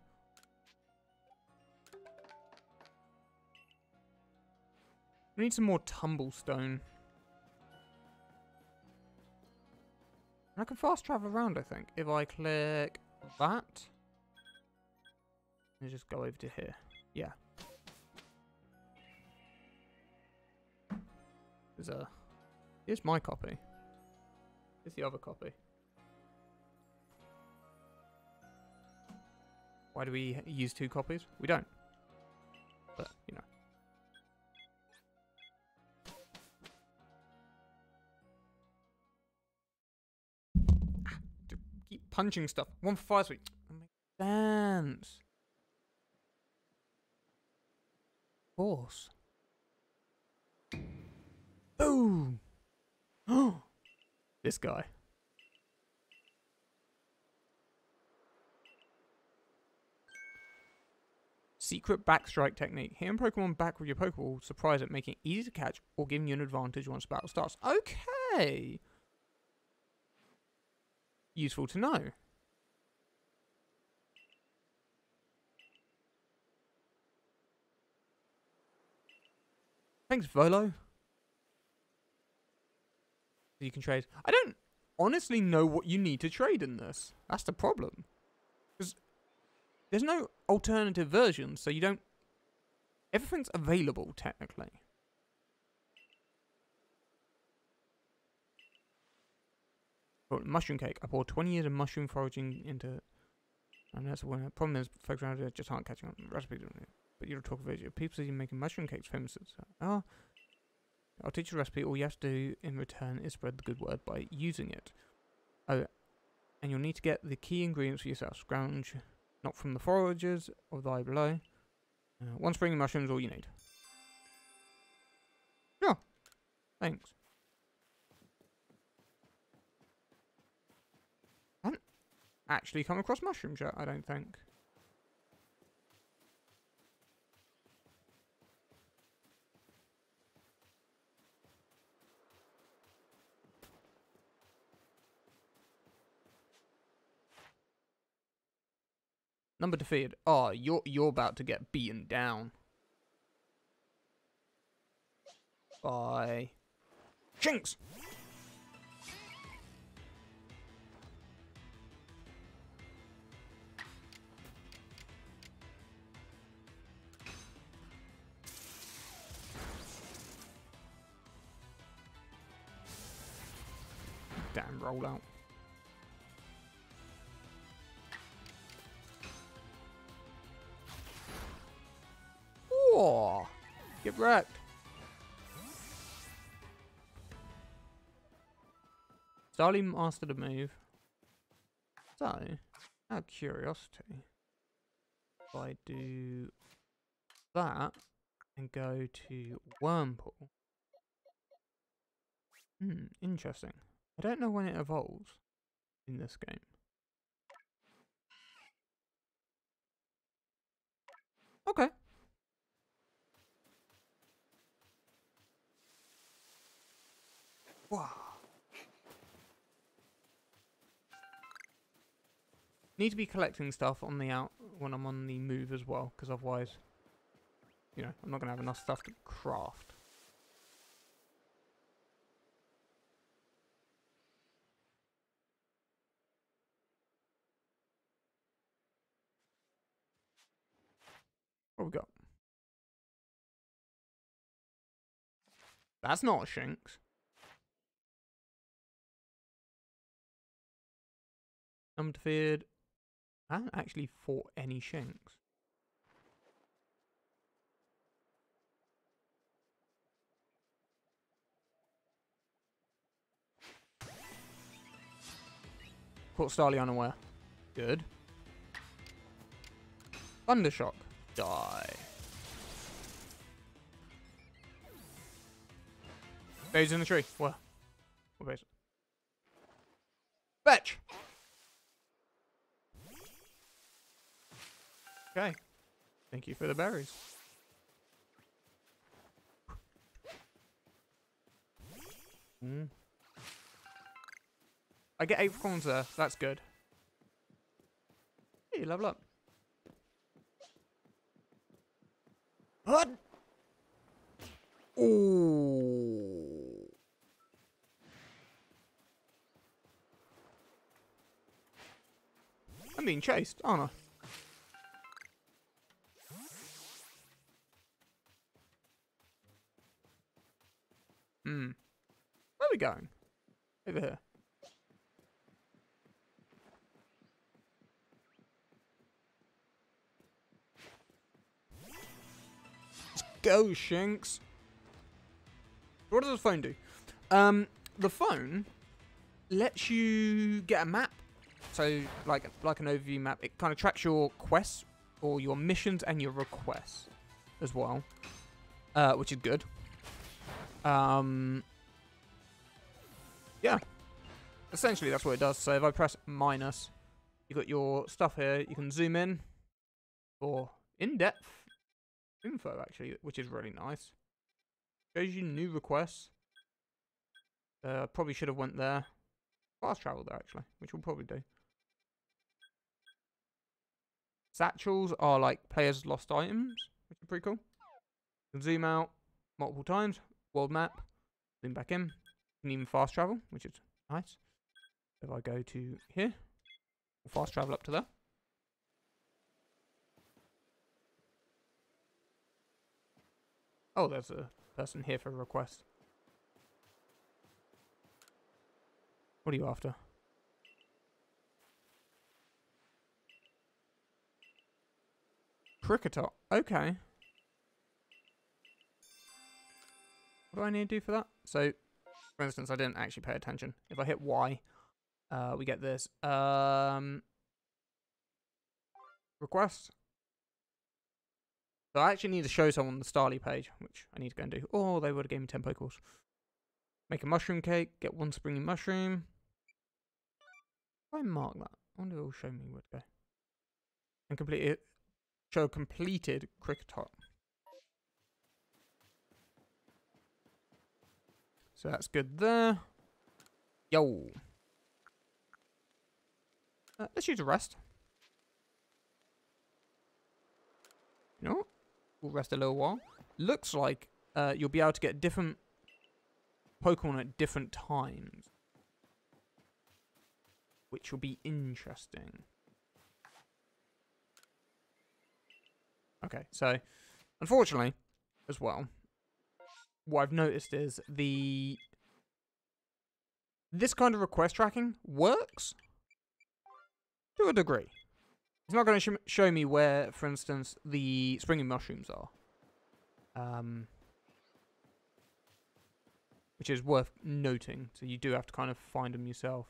We need some more tumblestone. I can fast travel around, I think, if I click that. And just go over to here. There's a... Here's my copy. Here's the other copy. Why do we use two copies? We don't. But, you know. Ah, keep punching stuff. One for five sweet. Oh Dance. Of course. Boom. Oh, [GASPS] this guy. Secret backstrike technique. Hitting Pokemon back with your Pokeball surprise it, making it easy to catch or giving you an advantage once battle starts. Okay useful to know. Thanks, Volo. You can trade. I don't honestly know what you need to trade in this. That's the problem. Because there's no alternative version, so you don't... Everything's available, technically. But mushroom cake. I poured 20 years of mushroom foraging into And that's one. The problem is, folks around here just aren't catching on. Recipes, but you're talking video. People say you're making mushroom cakes famous. Oh, I'll teach you a recipe. All you have to do in return is spread the good word by using it. Oh, and you'll need to get the key ingredients for yourself. Scrounge, not from the foragers of thy below. Uh, one spring mushrooms, all you need. Yeah, thanks. I haven't actually come across mushrooms yet, I don't think. Number defeated. Oh, you're you're about to get beaten down. By Shinx. Damn rollout. Get wrecked. Starly mastered a move. So, out of curiosity, if I do that and go to Wurmple. Hmm, interesting. I don't know when it evolves in this game. Okay. Need to be collecting stuff on the out when I'm on the move as well, because otherwise, you know, I'm not going to have enough stuff to craft. What we got? That's not a Shinx. I'm defeated. I haven't actually fought any Shinx. Caught Starly unaware. Good. Thundershock. Die. Base in the tree. Where? What base? Fetch! Okay. Thank you for the berries. Mm. I get eight coins there. That's good. Hey, level up. What? Ooh. I'm being chased, aren't I? Hmm. Where are we going? Over here. Let's go, Shinx. What does the phone do? Um, the phone lets you get a map. So, like like an overview map. It kind of tracks your quests or your missions and your requests as well, uh, which is good. Um, yeah. Essentially, that's what it does. So if I press minus, you got your stuff here. You can zoom in for in-depth info actually, which is really nice. Shows you new requests. Uh, probably should have went there. Fast travel there actually, which we'll probably do. Satchels are like players' lost items, which is pretty cool. You can zoom out multiple times, world map, zoom back in. Can even fast travel, which is nice. If I go to here, we'll fast travel up to there. Oh, there's a person here for a request. What are you after? Kricketot. Okay. What do I need to do for that? So, for instance, I didn't actually pay attention. If I hit Y, uh, we get this. Um, request. So I actually need to show someone the Starly page, which I need to go and do. Oh, they would have gave me 10 Pokeballs. Make a mushroom cake, get one springy mushroom. If I mark that, I wonder if it'll show me where to go. And complete it. Show completed Kricketot. So that's good there. Yo. Uh, let's use a rest. Know? We'll rest a little while. Looks like uh, you'll be able to get different Pokemon at different times. Which will be interesting. Okay, so unfortunately, as well, what I've noticed is the this kind of request tracking works to a degree. It's not going to sh show me where, for instance, the springy mushrooms are. Um, which is worth noting. So you do have to kind of find them yourself.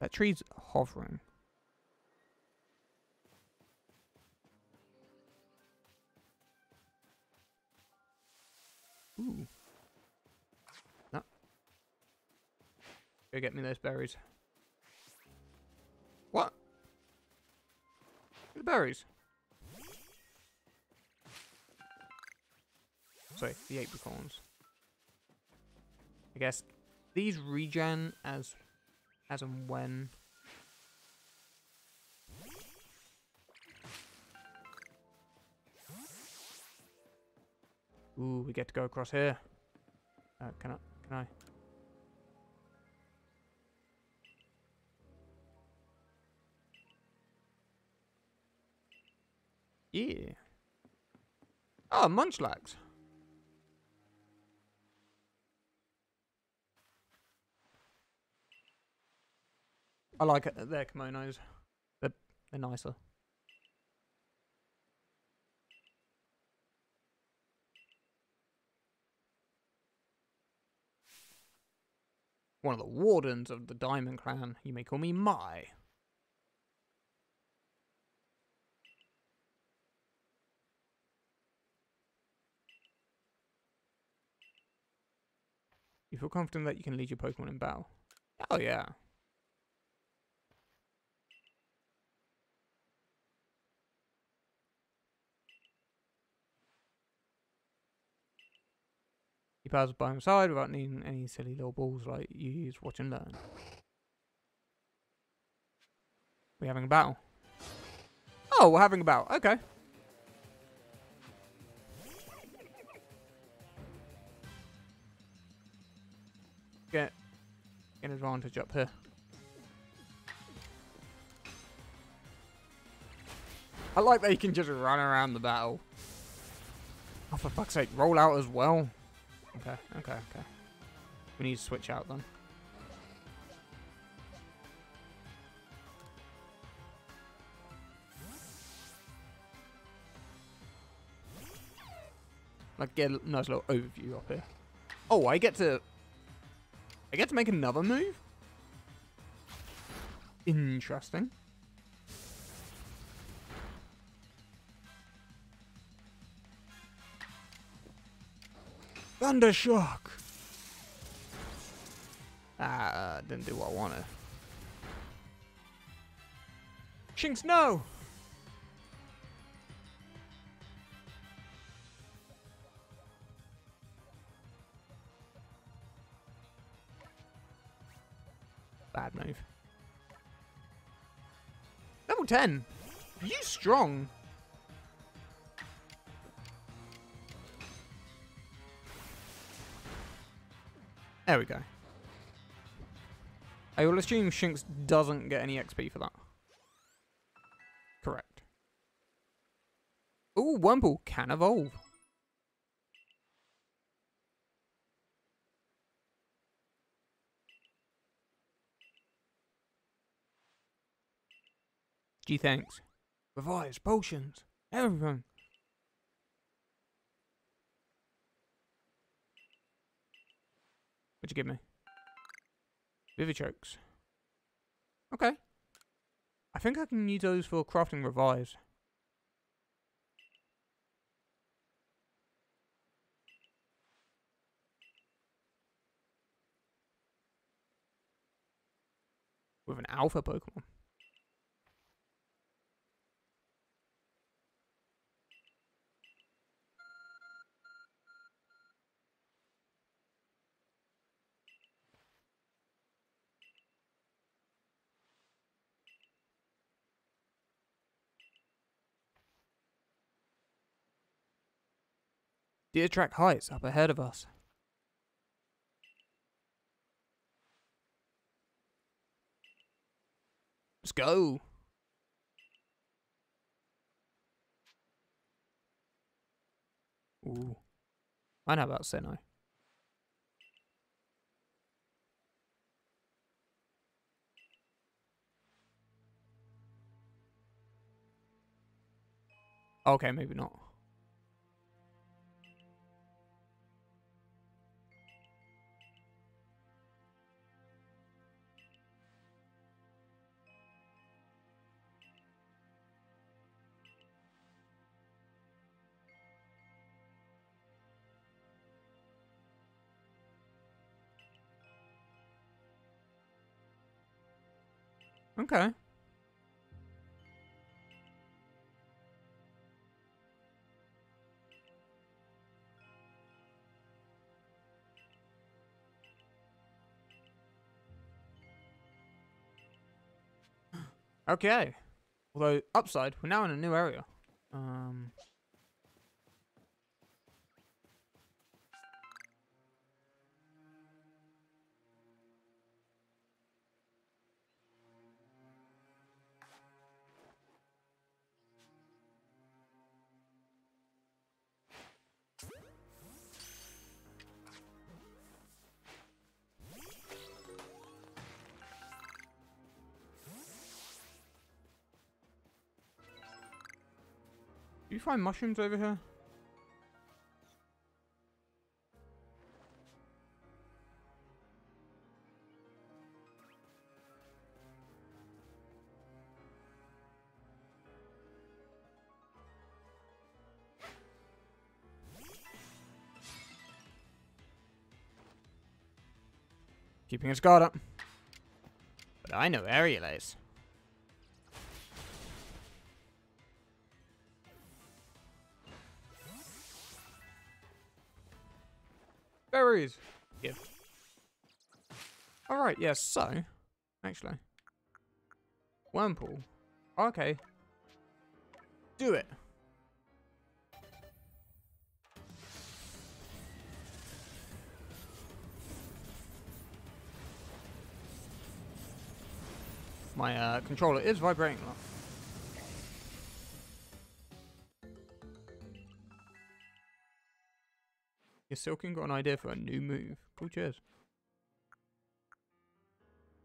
That tree's hovering. Ooh. Go get me those berries. What? The berries. Sorry, the apricorns. I guess these regen as as and when. Ooh, we get to go across here. Uh, can I? Can I? Yeah. Oh, munchlax. I like their kimonos. They're, they're nicer. One of the wardens of the Diamond Clan. You may call me Mai. You feel confident that you can lead your Pokemon in battle? Oh yeah. Powers by my side without needing any silly little balls like you use watch and learn. We having a battle? Oh, we're having a battle. Okay. Get an advantage up here. I like that you can just run around the battle. Oh, for fuck's sake, roll out as well. Okay, okay, okay. We need to switch out then. Like get a nice little overview up here. Oh, I get to... I get to make another move? Interesting. Thunder shock. Ah, didn't do what I wanted. Shinx, no! Bad move. Level 10. You strong. There we go. I will assume Shinx doesn't get any XP for that. Correct. Ooh, Wurmple can evolve. Gee, thanks. Revives, potions, everything. What'd you give me? Vivichokes. Okay. I think I can use those for crafting revives. With an alpha Pokemon. Deertrack Heights up ahead of us. Let's go. Ooh. I know about Sinnoh. Okay, maybe not. Okay. Okay. Although, upside, we're now in a new area. Um... find mushrooms over here? Keeping his guard up. But I know Ariel is. Berries! Give. Alright, yes, so, actually. Wurmple. Okay. Do it. My uh, controller is vibrating a lot. Silcoon got an idea for a new move. Cool, cheers.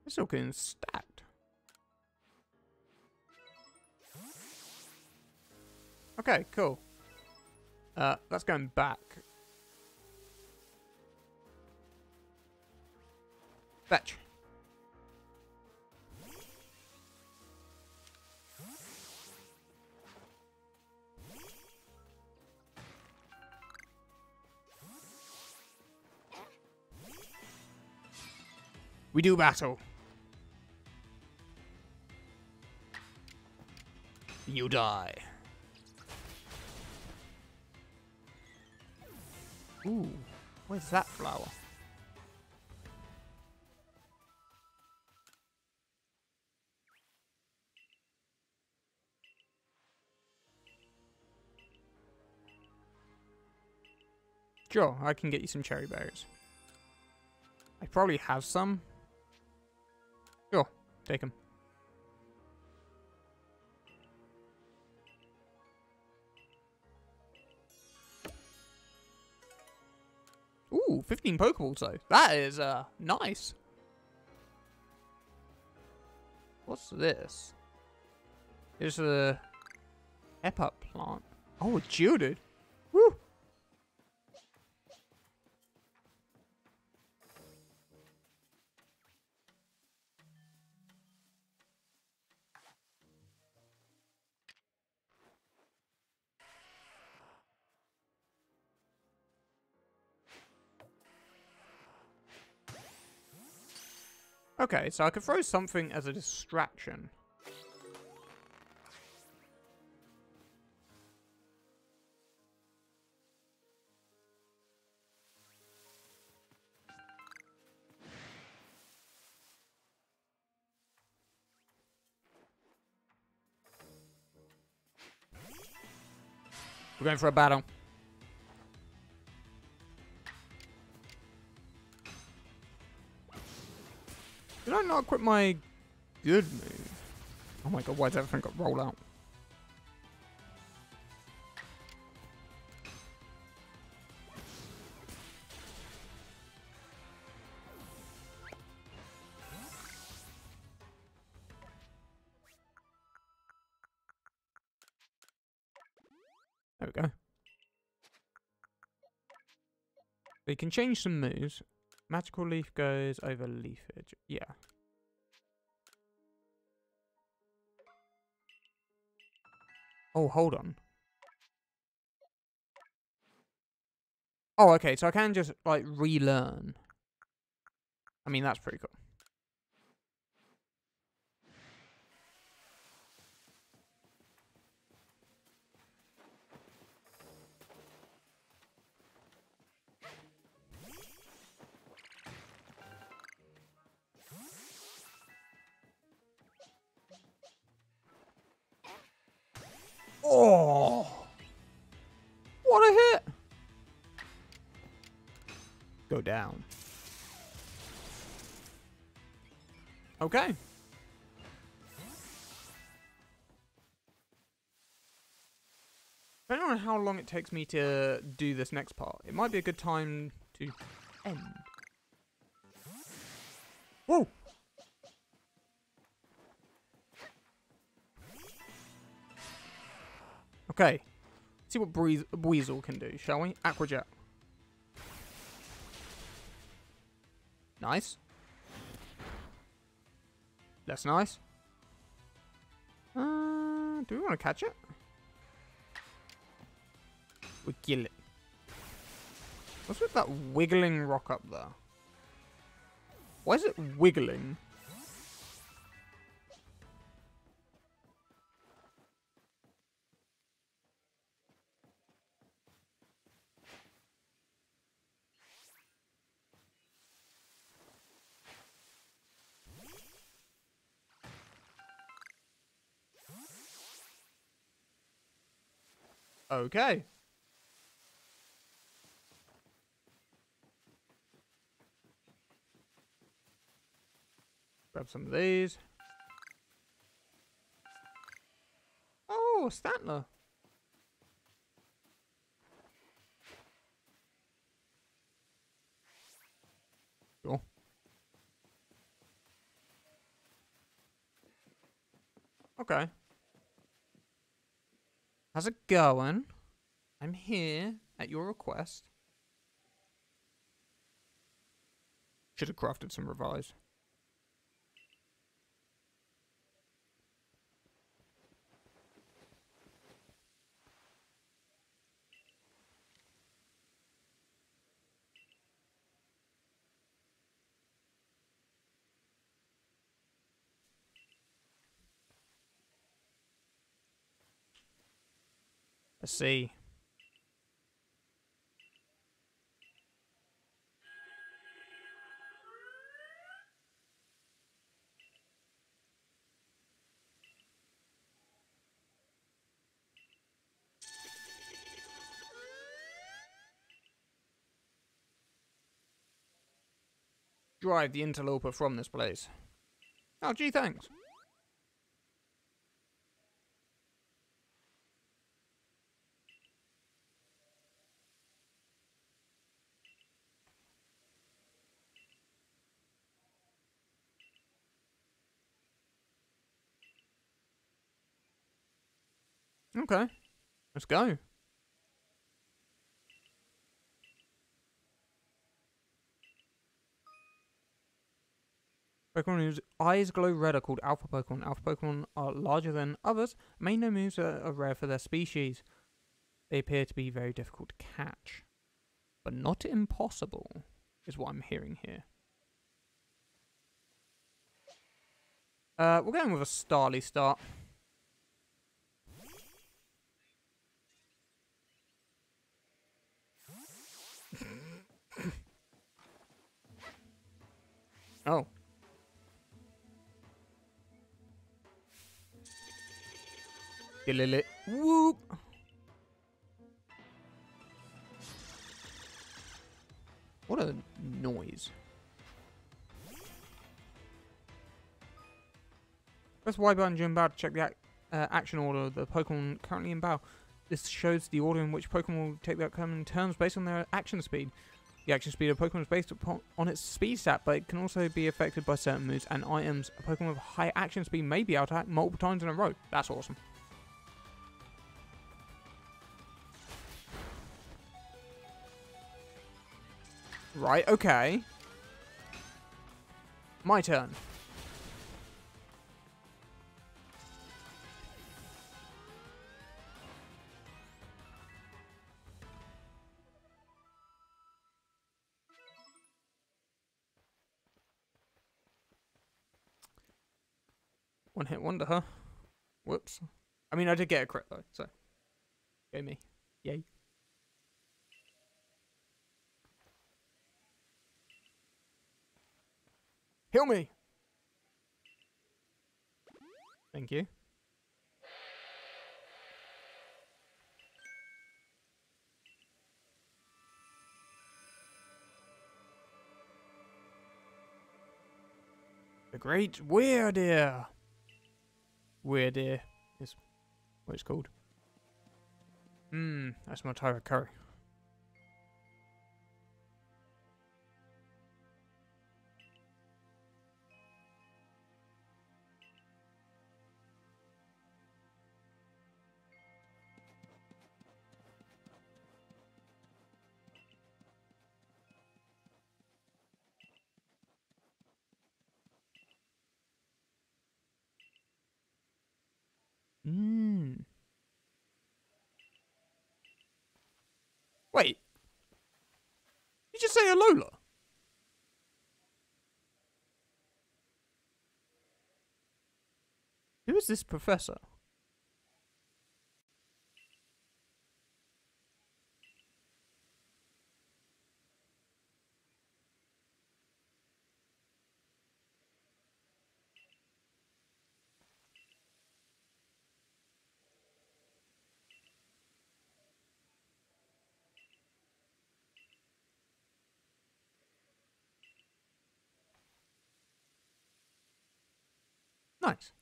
Silcoon's stacked. Okay, cool. Uh, that's going back. Fetch. We do battle. You die. Ooh, where's that flower? Sure, I can get you some cherry berries. I probably have some. Take him. Ooh, 15 Pokeballs though. That is uh nice. What's this? Here's a Epap plant. Oh, a Geodude. Okay, so I could throw something as a distraction. We're going for a battle. Not equip my good move? Oh my god, why does everything got roll out? There we go. We can change some moves. Magical leaf goes over leafage. Yeah. Oh, hold on. Oh, okay. So I can just, like, relearn. I mean, that's pretty cool. Down. Okay. Depending on how long it takes me to do this next part, it might be a good time to end. Whoa! Okay. See what Breeze, Weasel can do, shall we? Aquajet. Nice. That's nice. Uh, do we want to catch it? We kill it. What's with that wiggling rock up there? Why is it wiggling? Okay. Grab some of these. Oh, Stantler. Okay. How's it going? I'm here at your request. Should have crafted some revise. Let's see. Drive the interloper from this place. Oh, gee, thanks. Okay. Let's go. Pokemon whose eyes glow red are called Alpha Pokemon. Alpha Pokemon are larger than others. Main no moves are, are rare for their species. They appear to be very difficult to catch. But not impossible, is what I'm hearing here. Uh, we're going with a Starly start. Oh. Kill it. Whoop. What a noise. Press Y button during battle to check the ac uh, action order of the Pokemon currently in battle. This shows the order in which Pokemon will take their upcoming turns based on their action speed. The action speed of Pokemon is based upon on its speed stat, but it can also be affected by certain moves and items. A Pokemon with high action speed may be able to act multiple times in a row. That's awesome. Right, okay. My turn. One hit wonder, huh? Whoops. I mean, I did get a crit though, so. Go me. Yay. Heal me! Thank you. The Great Wyrdeer! Wyrdeer is what it's called. Hmm, that's my type of curry. Who is this professor? Nice.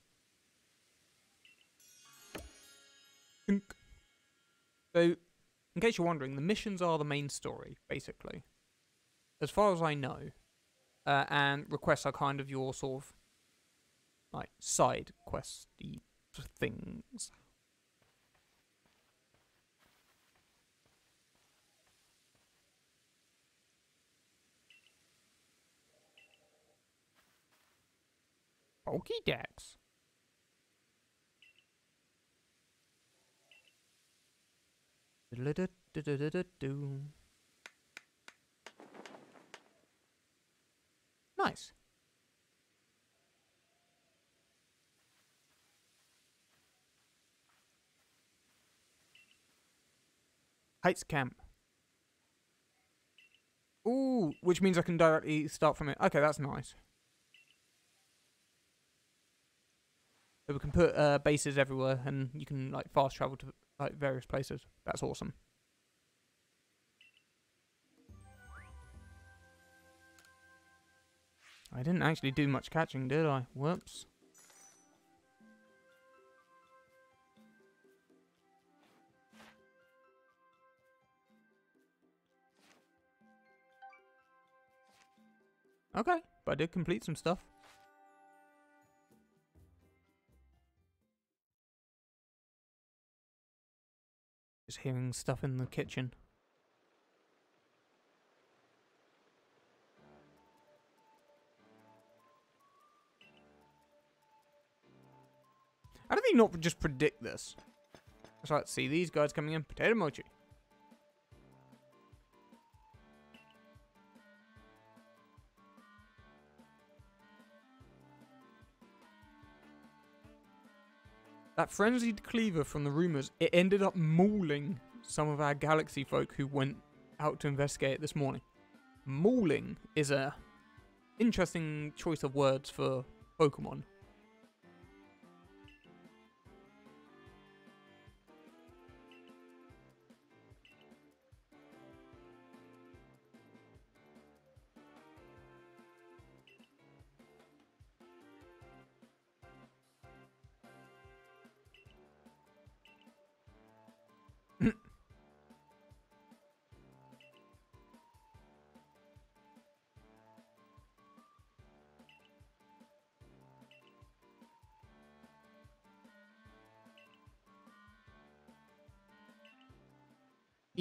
So, in case you're wondering, the missions are the main story, basically. As far as I know. Uh, and requests are kind of your sort of, like, side questy things. Pokédex. Du-du-du-du-du-du-du. Nice. Heights Camp. Ooh, which means I can directly start from it. Okay, that's nice. So we can put uh, bases everywhere, and you can like fast travel to like various places. That's awesome. I didn't actually do much catching, did I? Whoops. Okay, but I did complete some stuff. Just hearing stuff in the kitchen. How do they not just predict this? So let's see these guys coming in. Potato mochi. That frenzied Kleavor from the rumours, it ended up mauling some of our galaxy folk who went out to investigate it this morning. Mauling is a interesting choice of words for Pokemon.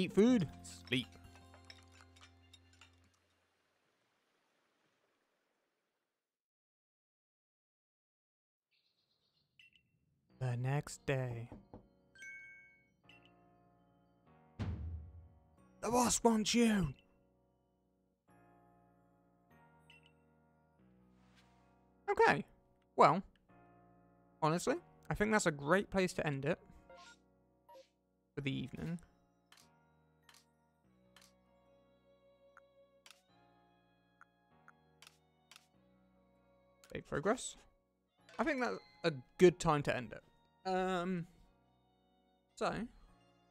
Eat food, sleep. The next day. The boss wants you. Okay. Well, honestly, I think that's a great place to end it for the evening. Save progress. I think that's a good time to end it. Um, so, I'd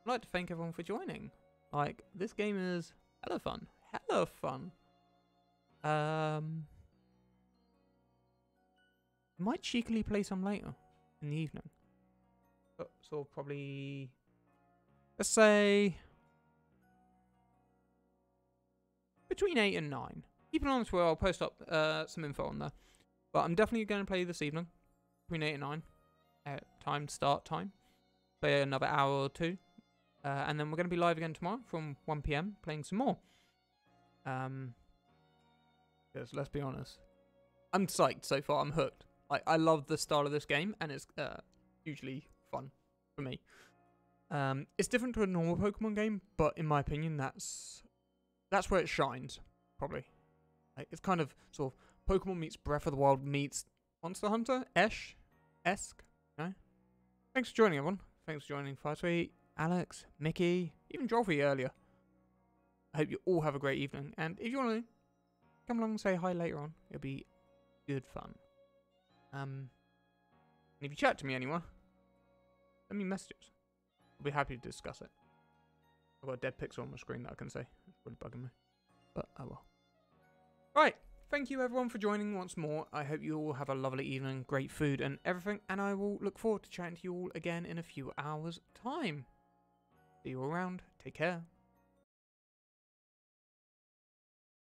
like to thank everyone for joining. Like, this game is hella fun. Hella fun. Um, might cheekily play some later in the evening. Of probably, let's say, between 8 and 9. Keep an eye on Twitter, I'll post up uh, some info on there. But I'm definitely going to play this evening, between 8 and 9. Uh, time, start time. Play another hour or two. Uh, and then we're going to be live again tomorrow from 1pm, playing some more. Um, because let's be honest, I'm psyched so far. I'm hooked. Like I love the style of this game, and it's uh, hugely fun for me. Um, it's different to a normal Pokemon game, but in my opinion, that's that's where it shines. Probably, like, it's kind of sort of Pokemon meets Breath of the Wild meets Monster Hunter esh esque. No, thanks for joining everyone. Thanks for joining Firesweet, Alex, Mickey, even Jolfy earlier. I hope you all have a great evening, and if you want to come along and say hi later on, it'll be good fun. Um, and if you chat to me anywhere, send me messages. I'll be happy to discuss it. I've got a dead pixel on my screen that I can say. It's really bugging me. But oh well. Right. Thank you everyone for joining once more. I hope you all have a lovely evening, great food and everything, and I will look forward to chatting to you all again in a few hours' time. See you all around. Take care.